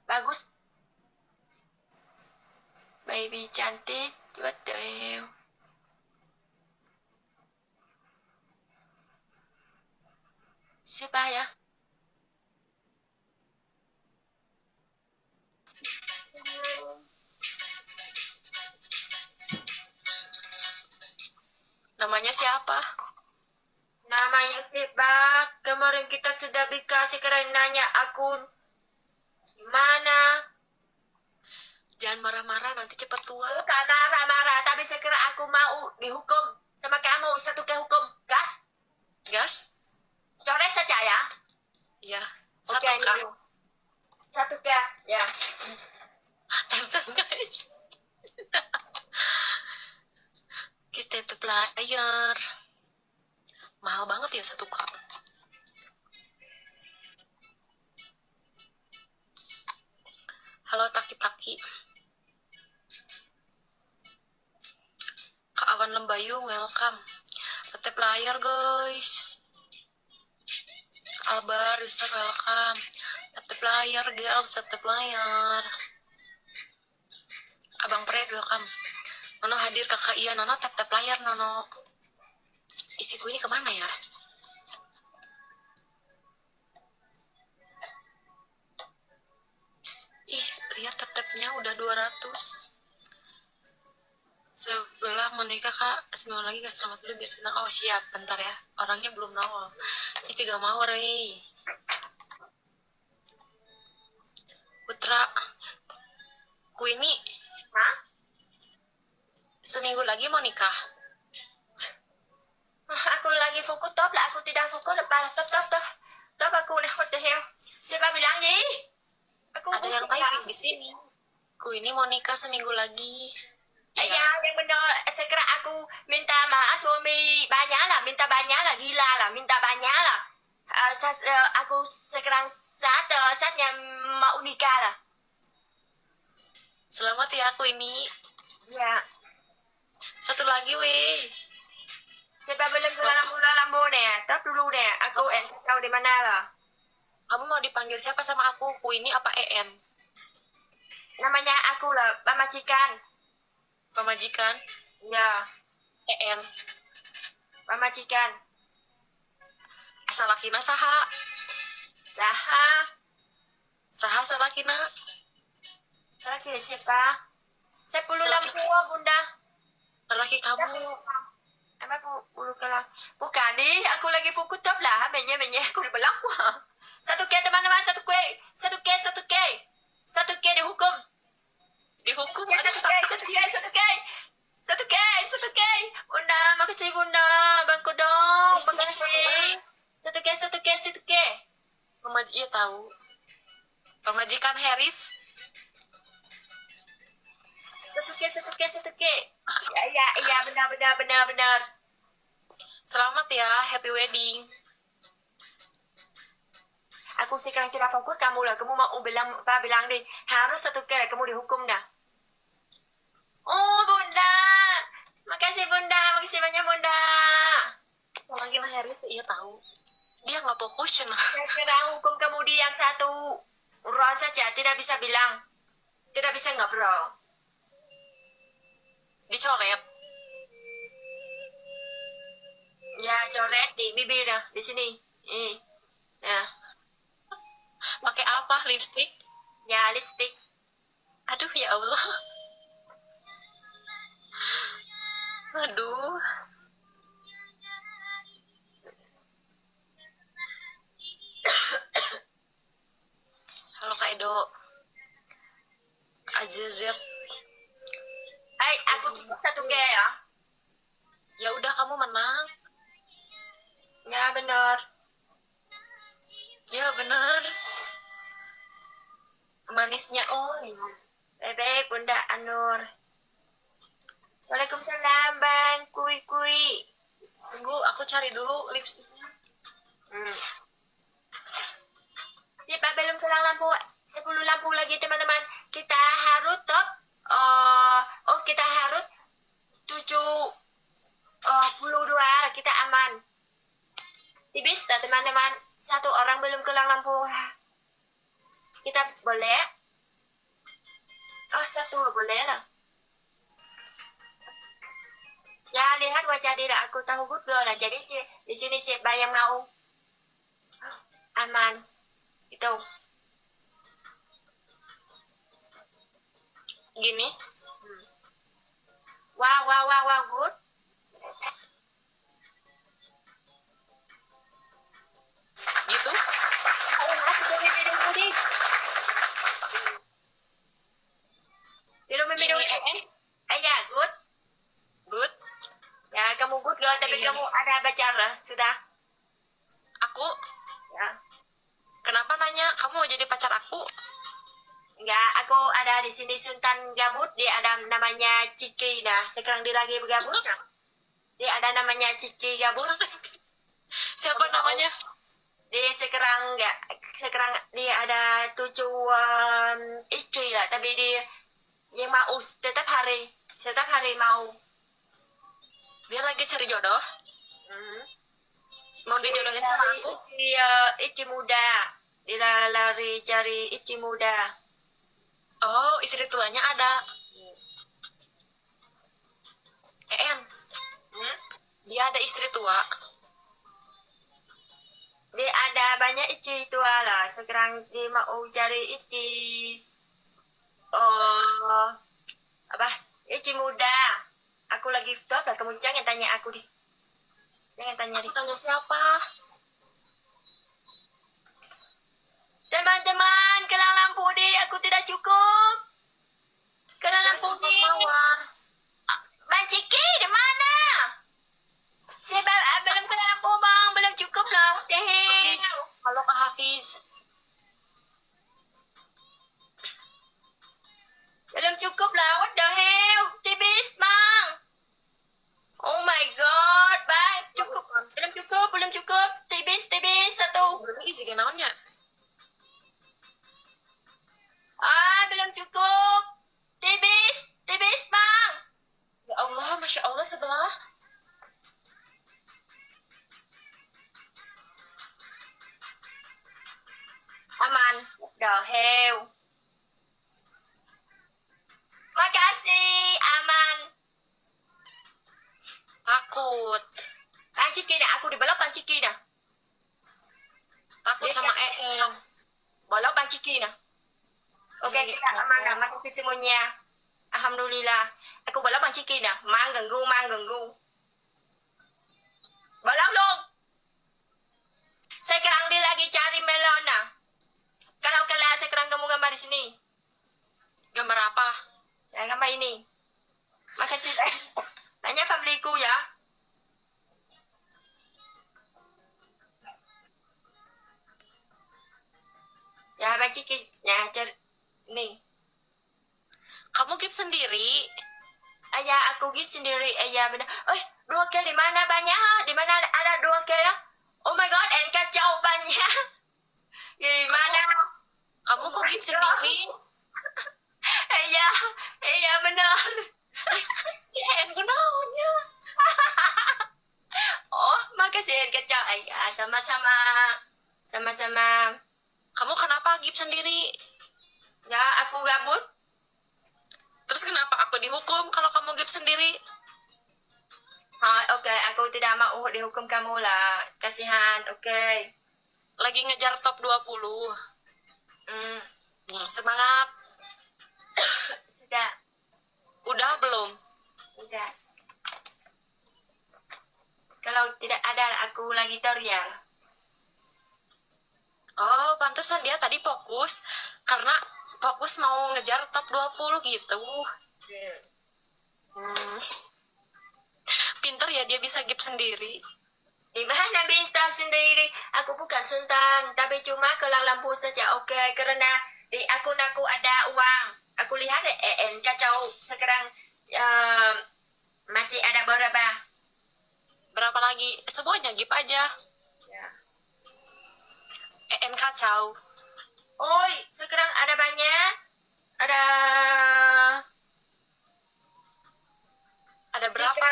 Bagus. Baby cantik, what the hell. Siapa ya? Namanya siapa? Namanya siapa? Kemarin kita sudah bika sekarang nanya akun. Gimana? Jangan marah-marah, nanti cepat tua. Bukan marah-marah, tapi sekira aku mau dihukum sama kamu satu ke hukum. Gas? Gas? Coret saja ya. Iya. Satu ini. Satu ke, ya. Tap-tap, guys. Kita tap player. Mahal banget ya satu kak. Halo Taki-Taki. Kak Awan Lembayung, welcome. Tetep layar guys. Albar, user welcome. Tetep layar girls, tetep layar. Abang Pred welcome. Nono hadir kakak iya, Nono tap layar Nono. Isiku ini ke mana ya? Tapnya udah 200 sebelah menikah kak. Seminggu lagi kak. Selamat dulu biar senang oh siap. Bentar ya. Orangnya belum nongol. Ini tiga mau Rey. Putra. Ku ini Hah? seminggu lagi mau nikah. Ah, Aku lagi fokus. Top lah, aku tidak fokus. Lepas top top top. Top aku nih, what the hell. Siapa bilang ni? Aku ada yang typing di sini ku ini mau nikah seminggu lagi Ya, yang benar. Segera aku minta maaf suami banyak lah, minta banyak lah, gila lah, minta banyak lah. Uh, sas, uh, aku sekarang saat uh, saatnya mau nikah lah. selamat ya aku ini Ya. satu lagi weh Siapa belum ke lambu-lambu nih? Top dulu deh. Aku en tahu di mana lah. kamu mau dipanggil siapa sama aku ku ini apa EN Namanya aku lah, pamajikan. pemajikan Ya, EN pamajikan. asal lakina saha Saha. saha salakina Lagi siapa? Saya puluh lampu bunda. laki kamu Apa bu bulu kelang? Bukan ni, aku lagi fokus top lah. Menye menye aku di belakang. Satu ke teman-teman, satu satu k dihukum. Dihukum satu k satu k satu k. Satu k Bunda, makasih bunda. Bangku dong makasih. satu k satu k satu k. Pemaj iya tahu. Pemajikan Harris. Satu k satu k satu k. Ya ya iya benar benar benar benar. Selamat ya happy wedding. Aku sekarang tidak fokus kamu lah. Kamu mau bilang apa bilang deh. Harus satu kali kamu dihukum dah. Oh, Bunda. Makasih Bunda, makasih banyak Bunda. Lagi nah Harris iya tahu. Dia nggak fokus nah. Sekarang hukum kamu di yang satu. Roh saja, tidak bisa bilang. Tidak bisa ngobrol. Dicoret. Ya, coret di bibir dah, di sini. Ini. Nah, Pakai apa? Lipstick? ya lipstick. Aduh ya Allah. Aduh. Halo Kak Edo. Ajazet. Eh, aku tutup satu ke ya. Ya udah kamu menang. Ya, benar. Ya bener. Manisnya oh. Bebek, Bunda Anur. Waalaikumsalam, Bang. Kui-kui. Tunggu, aku cari dulu lipstiknya. Hmm. Siapa belum kelang lampu? 10 lampu lagi, teman-teman. Kita harus top. Uh, oh, kita harus 7 uh, 22. Kita aman. Tipis, teman-teman. Satu orang belum kelang lampu. Kita boleh? Oh, satu boleh lah. Ya, lihat wajah dia. Aku tahu girl lah. Jadi si, di sini si bayang mau aman. Itu. Gini. Wow, wow, wow, wow, good. Minum. Gini, eh, Eh, ya, good. good. Ya, kamu good girl, tapi Iya. kamu ada bicara. Sudah. Aku Ya. kenapa nanya kamu mau jadi pacar aku? Enggak, aku ada di sini Sultan Gabut. Dia ada namanya Ciki. Nah, sekarang dia lagi bergabut. Nah. Dia ada namanya Ciki Gabut. Siapa namanya? Dia sekarang enggak sekarang dia ada tujuh um, istri lah. Tapi dia yang mau tetap hari tetap hari mau. Dia lagi cari jodoh. Hmm. Mau dijodohin sama aku? Dia istri muda. Dia lari cari istri muda. Oh, istri tuanya ada. En, Hmm? dia ada istri tua. Dia ada banyak istri tua lah. Sekarang dia mau cari istri oh apa? Istri muda. Aku lagi stop lah. Kamu jangan tanya aku deh. Jangan tanya Aku deh. tanya siapa? Teman-teman, kelang lampu deh. Aku tidak cukup. Kelang Ya, lampu deh. mawar? Bang Ciki, di mana? Saya ah, belum kelang lampu bang. Belum cukup Hafiz. hell? Halo Kak Hafiz. Belum cukup lah. What the hell? Tipis, bang. Oh my god, bang. Cukup. Belum cukup, belum cukup. Tipis, tipis. Satu. Isi naonnya? Ah, belum cukup. Tipis, tipis, bang. Ya Allah, Masya Allah sebelah. Aman. The hell? Makasih, aman. Takut. Bang Ciki dah. Aku dibelok Bang Ciki dah. Takut Dia sama kan- EM. Bolok Bang Ciki dah. Oke, Iya, kita aman dah. Makasih semuanya. Alhamdulillah. Aku bolok Bang Ciki dah. Mang ganggu, mang ganggu. Bolok dong. Sekarang dia lagi cari melona. Kalau kalian sekarang kamu gambar di sini. Gambar apa? Ya, gambar ini. Makasih. Banyak familiku ya. Makcik nah cer nih Kamu gift sendiri. ayah aku gift sendiri. Ayah benar. Eh dua k di mana? Banyak. Di mana ada dua k ya? Oh my god and kacau banyak. Di mana? Kamu kok gift sendiri? Ayah ayah benar Si En kenaunya. oh makasih kacau ayah sama-sama sama-sama Kamu kenapa gift sendiri? ya aku gabut Terus kenapa aku dihukum kalau kamu gift sendiri? Ah, oke, aku tidak mau dihukum kamu lah. Kasihan, oke. Lagi ngejar top 20. Hmm, Hmm, semangat. Sudah, Udah belum? sudah. Kalau tidak ada, aku lagi teriak. Oh, pantesan dia tadi fokus karena fokus mau ngejar top 20 gitu. Hmm. Pinter ya dia bisa gift sendiri. Di mana bisa sendiri? Aku bukan sultan, tapi cuma kelang lampu saja, oke. Karena di akun aku ada uang. Aku lihat EN kacau sekarang em, masih ada berapa? Berapa lagi? Semuanya gift aja. Ya. EN kacau. Oi, sekarang ada banyak. Ada Ada berapa?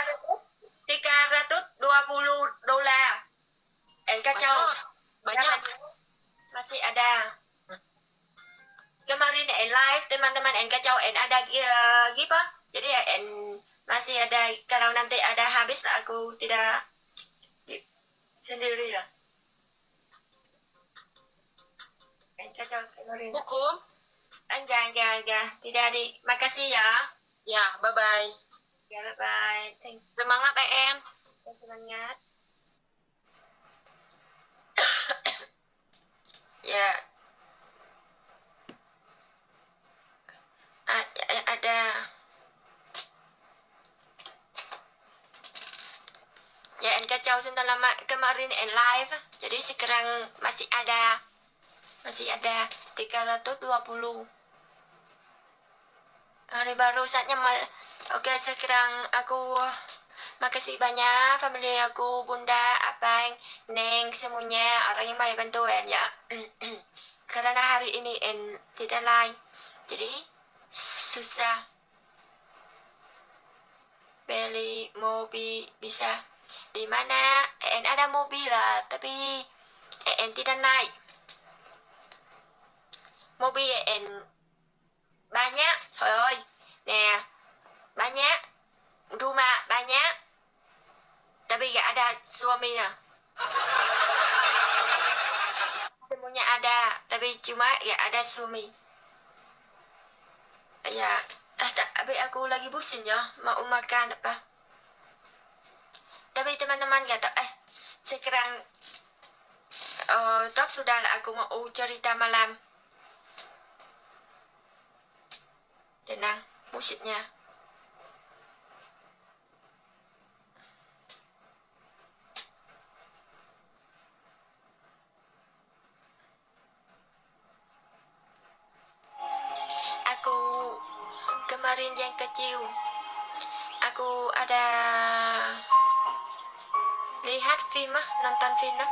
320 dolar. Eh, kacau. Banyak. Masih ada. Kemarin en live teman-teman en kacau en ada uh, gipa. Jadi en masih ada kalau nanti ada habis aku tidak sendiri lah. En kacau kemarin. Hukum? Enggak, enggak, enggak. Tidak di. Makasih ya. Ya, bye-bye. Ya, bye. Thank Semangat EN. you. Semangat. ya. Ada, ada. Ya, en kacau sudah lama kemarin en live. Jadi sekarang masih ada. Masih ada 320. Hari baru saatnya mal. Oke, sekarang aku makasih banyak family aku, bunda, abang, neng, semuanya orang yang banyak bantuan ya. Karena hari ini en tidak lain, jadi Susa. Beli mobil bisa di mana en ada mobil lah tapi en tidak naik mobil en banyak thôi nè banyak rumah banyak tapi gak ada suami lah semuanya ada, tapi cuma gak ada suami ya ah, tak, tapi aku lagi bosan ya. Mau makan apa? Tapi teman-teman kata eh sekarang uh, dok sudah lah aku mau cerita malam. Tenang musiknya kemarin yang kecil. Aku ada lihat film nonton film.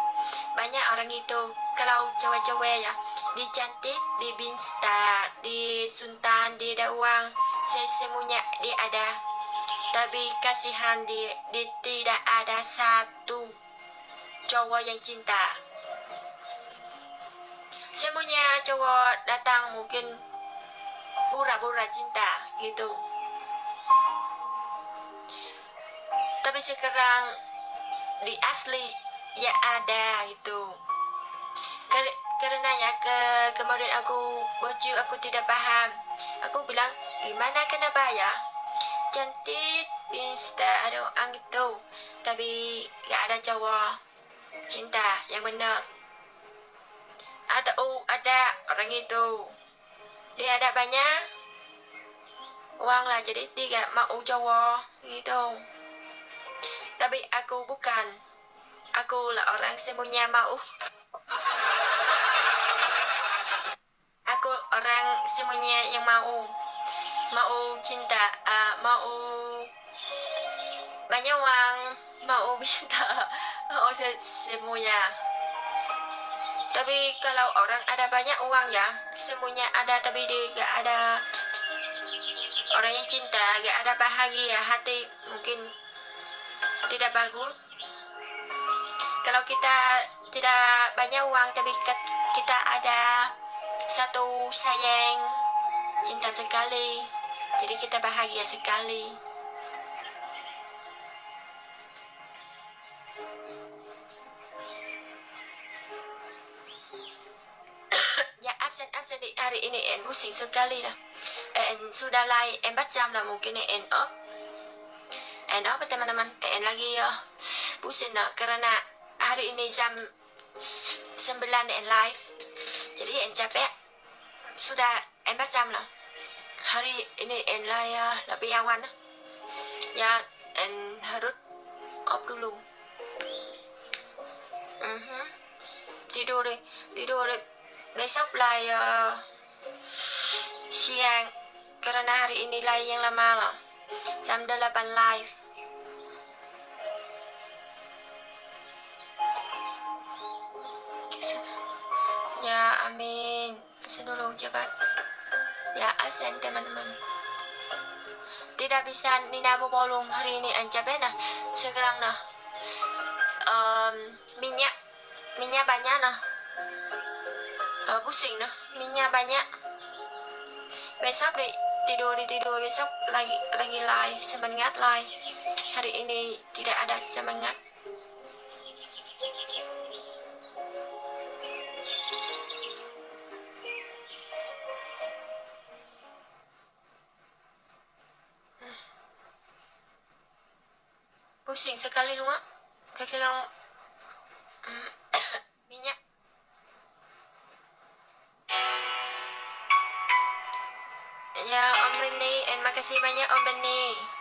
Banyak orang itu kalau cewek-cewek ya di cantik di binstar di sultan di dawang se- semuanya dia ada. Tapi kasihan di, di tidak ada satu cowok yang cinta. Semuanya cowok datang mungkin pura-pura cinta gitu. Tapi sekarang di asli ya ada gitu. Karena ya ke kemarin aku baju aku tidak paham aku bilang gimana kenapa ya cantik insta ada orang gitu. Tapi gak ada cowok cinta yang benar. Ada oh ada orang itu dia ada banyak uang lah jadi dia gak mau cowok gitu. Tapi aku bukan. Aku lah orang semuanya mau. Mau. Mau cinta ah, mau banyak uang mau minta. Mau se- semuanya tapi kalau orang ada banyak uang ya semuanya ada tapi dia gak ada. Orang yang cinta gak ada bahagia hati mungkin tidak bagus. Kalau kita tidak banyak uang tapi kita ada satu sayang cinta sekali jadi kita bahagia sekali pusing sekali lah en sudah lai en empat jam lah mungkin en off en off teman-teman en lagi ya pusing lah karena hari ini jam 9 en live. Jadi en capek sudah empat jam lah hari ini en lah ya lebih awan ya en harus off dulu Mhm. tidur deh tidur deh besok lah ya siang karena hari ini lah yang lama lah jam 8 live. Ya amin. Dulu cepat ya absen teman-teman. Tidak bisa Nina Bobolong hari ini ancapai nah. Sekarang nah. Minyak minyak banyak nah Eh, pusing nah minyak banyak besok di tidur di tidur besok lagi lagi live semangat live hari ini tidak ada semangat pusing sekali lu mak kayak minyak Beni and makasih banyak Om Beni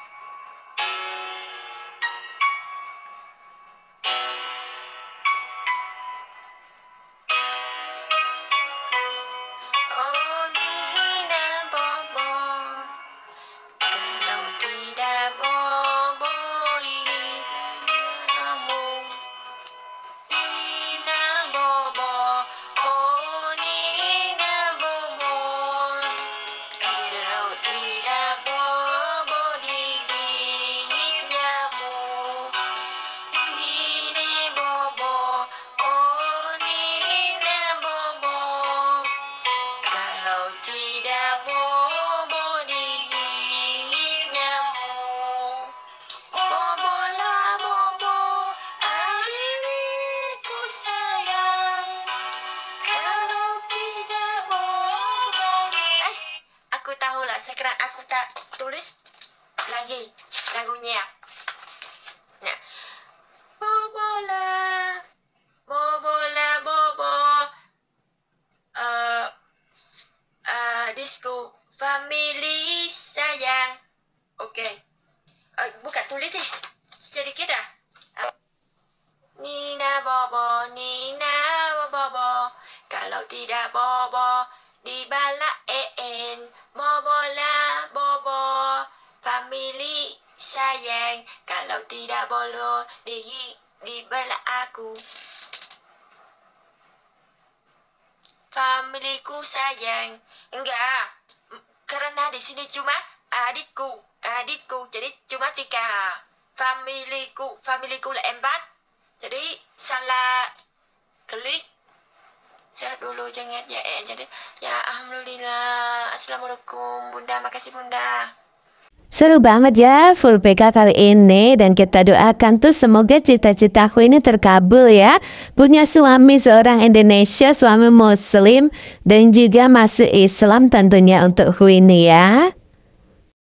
Seru banget ya full PK kali ini dan kita doakan tuh semoga cita-citaku ini terkabul ya. Punya suami seorang Indonesia, suami muslim dan juga masuk Islam tentunya untuk ini ya.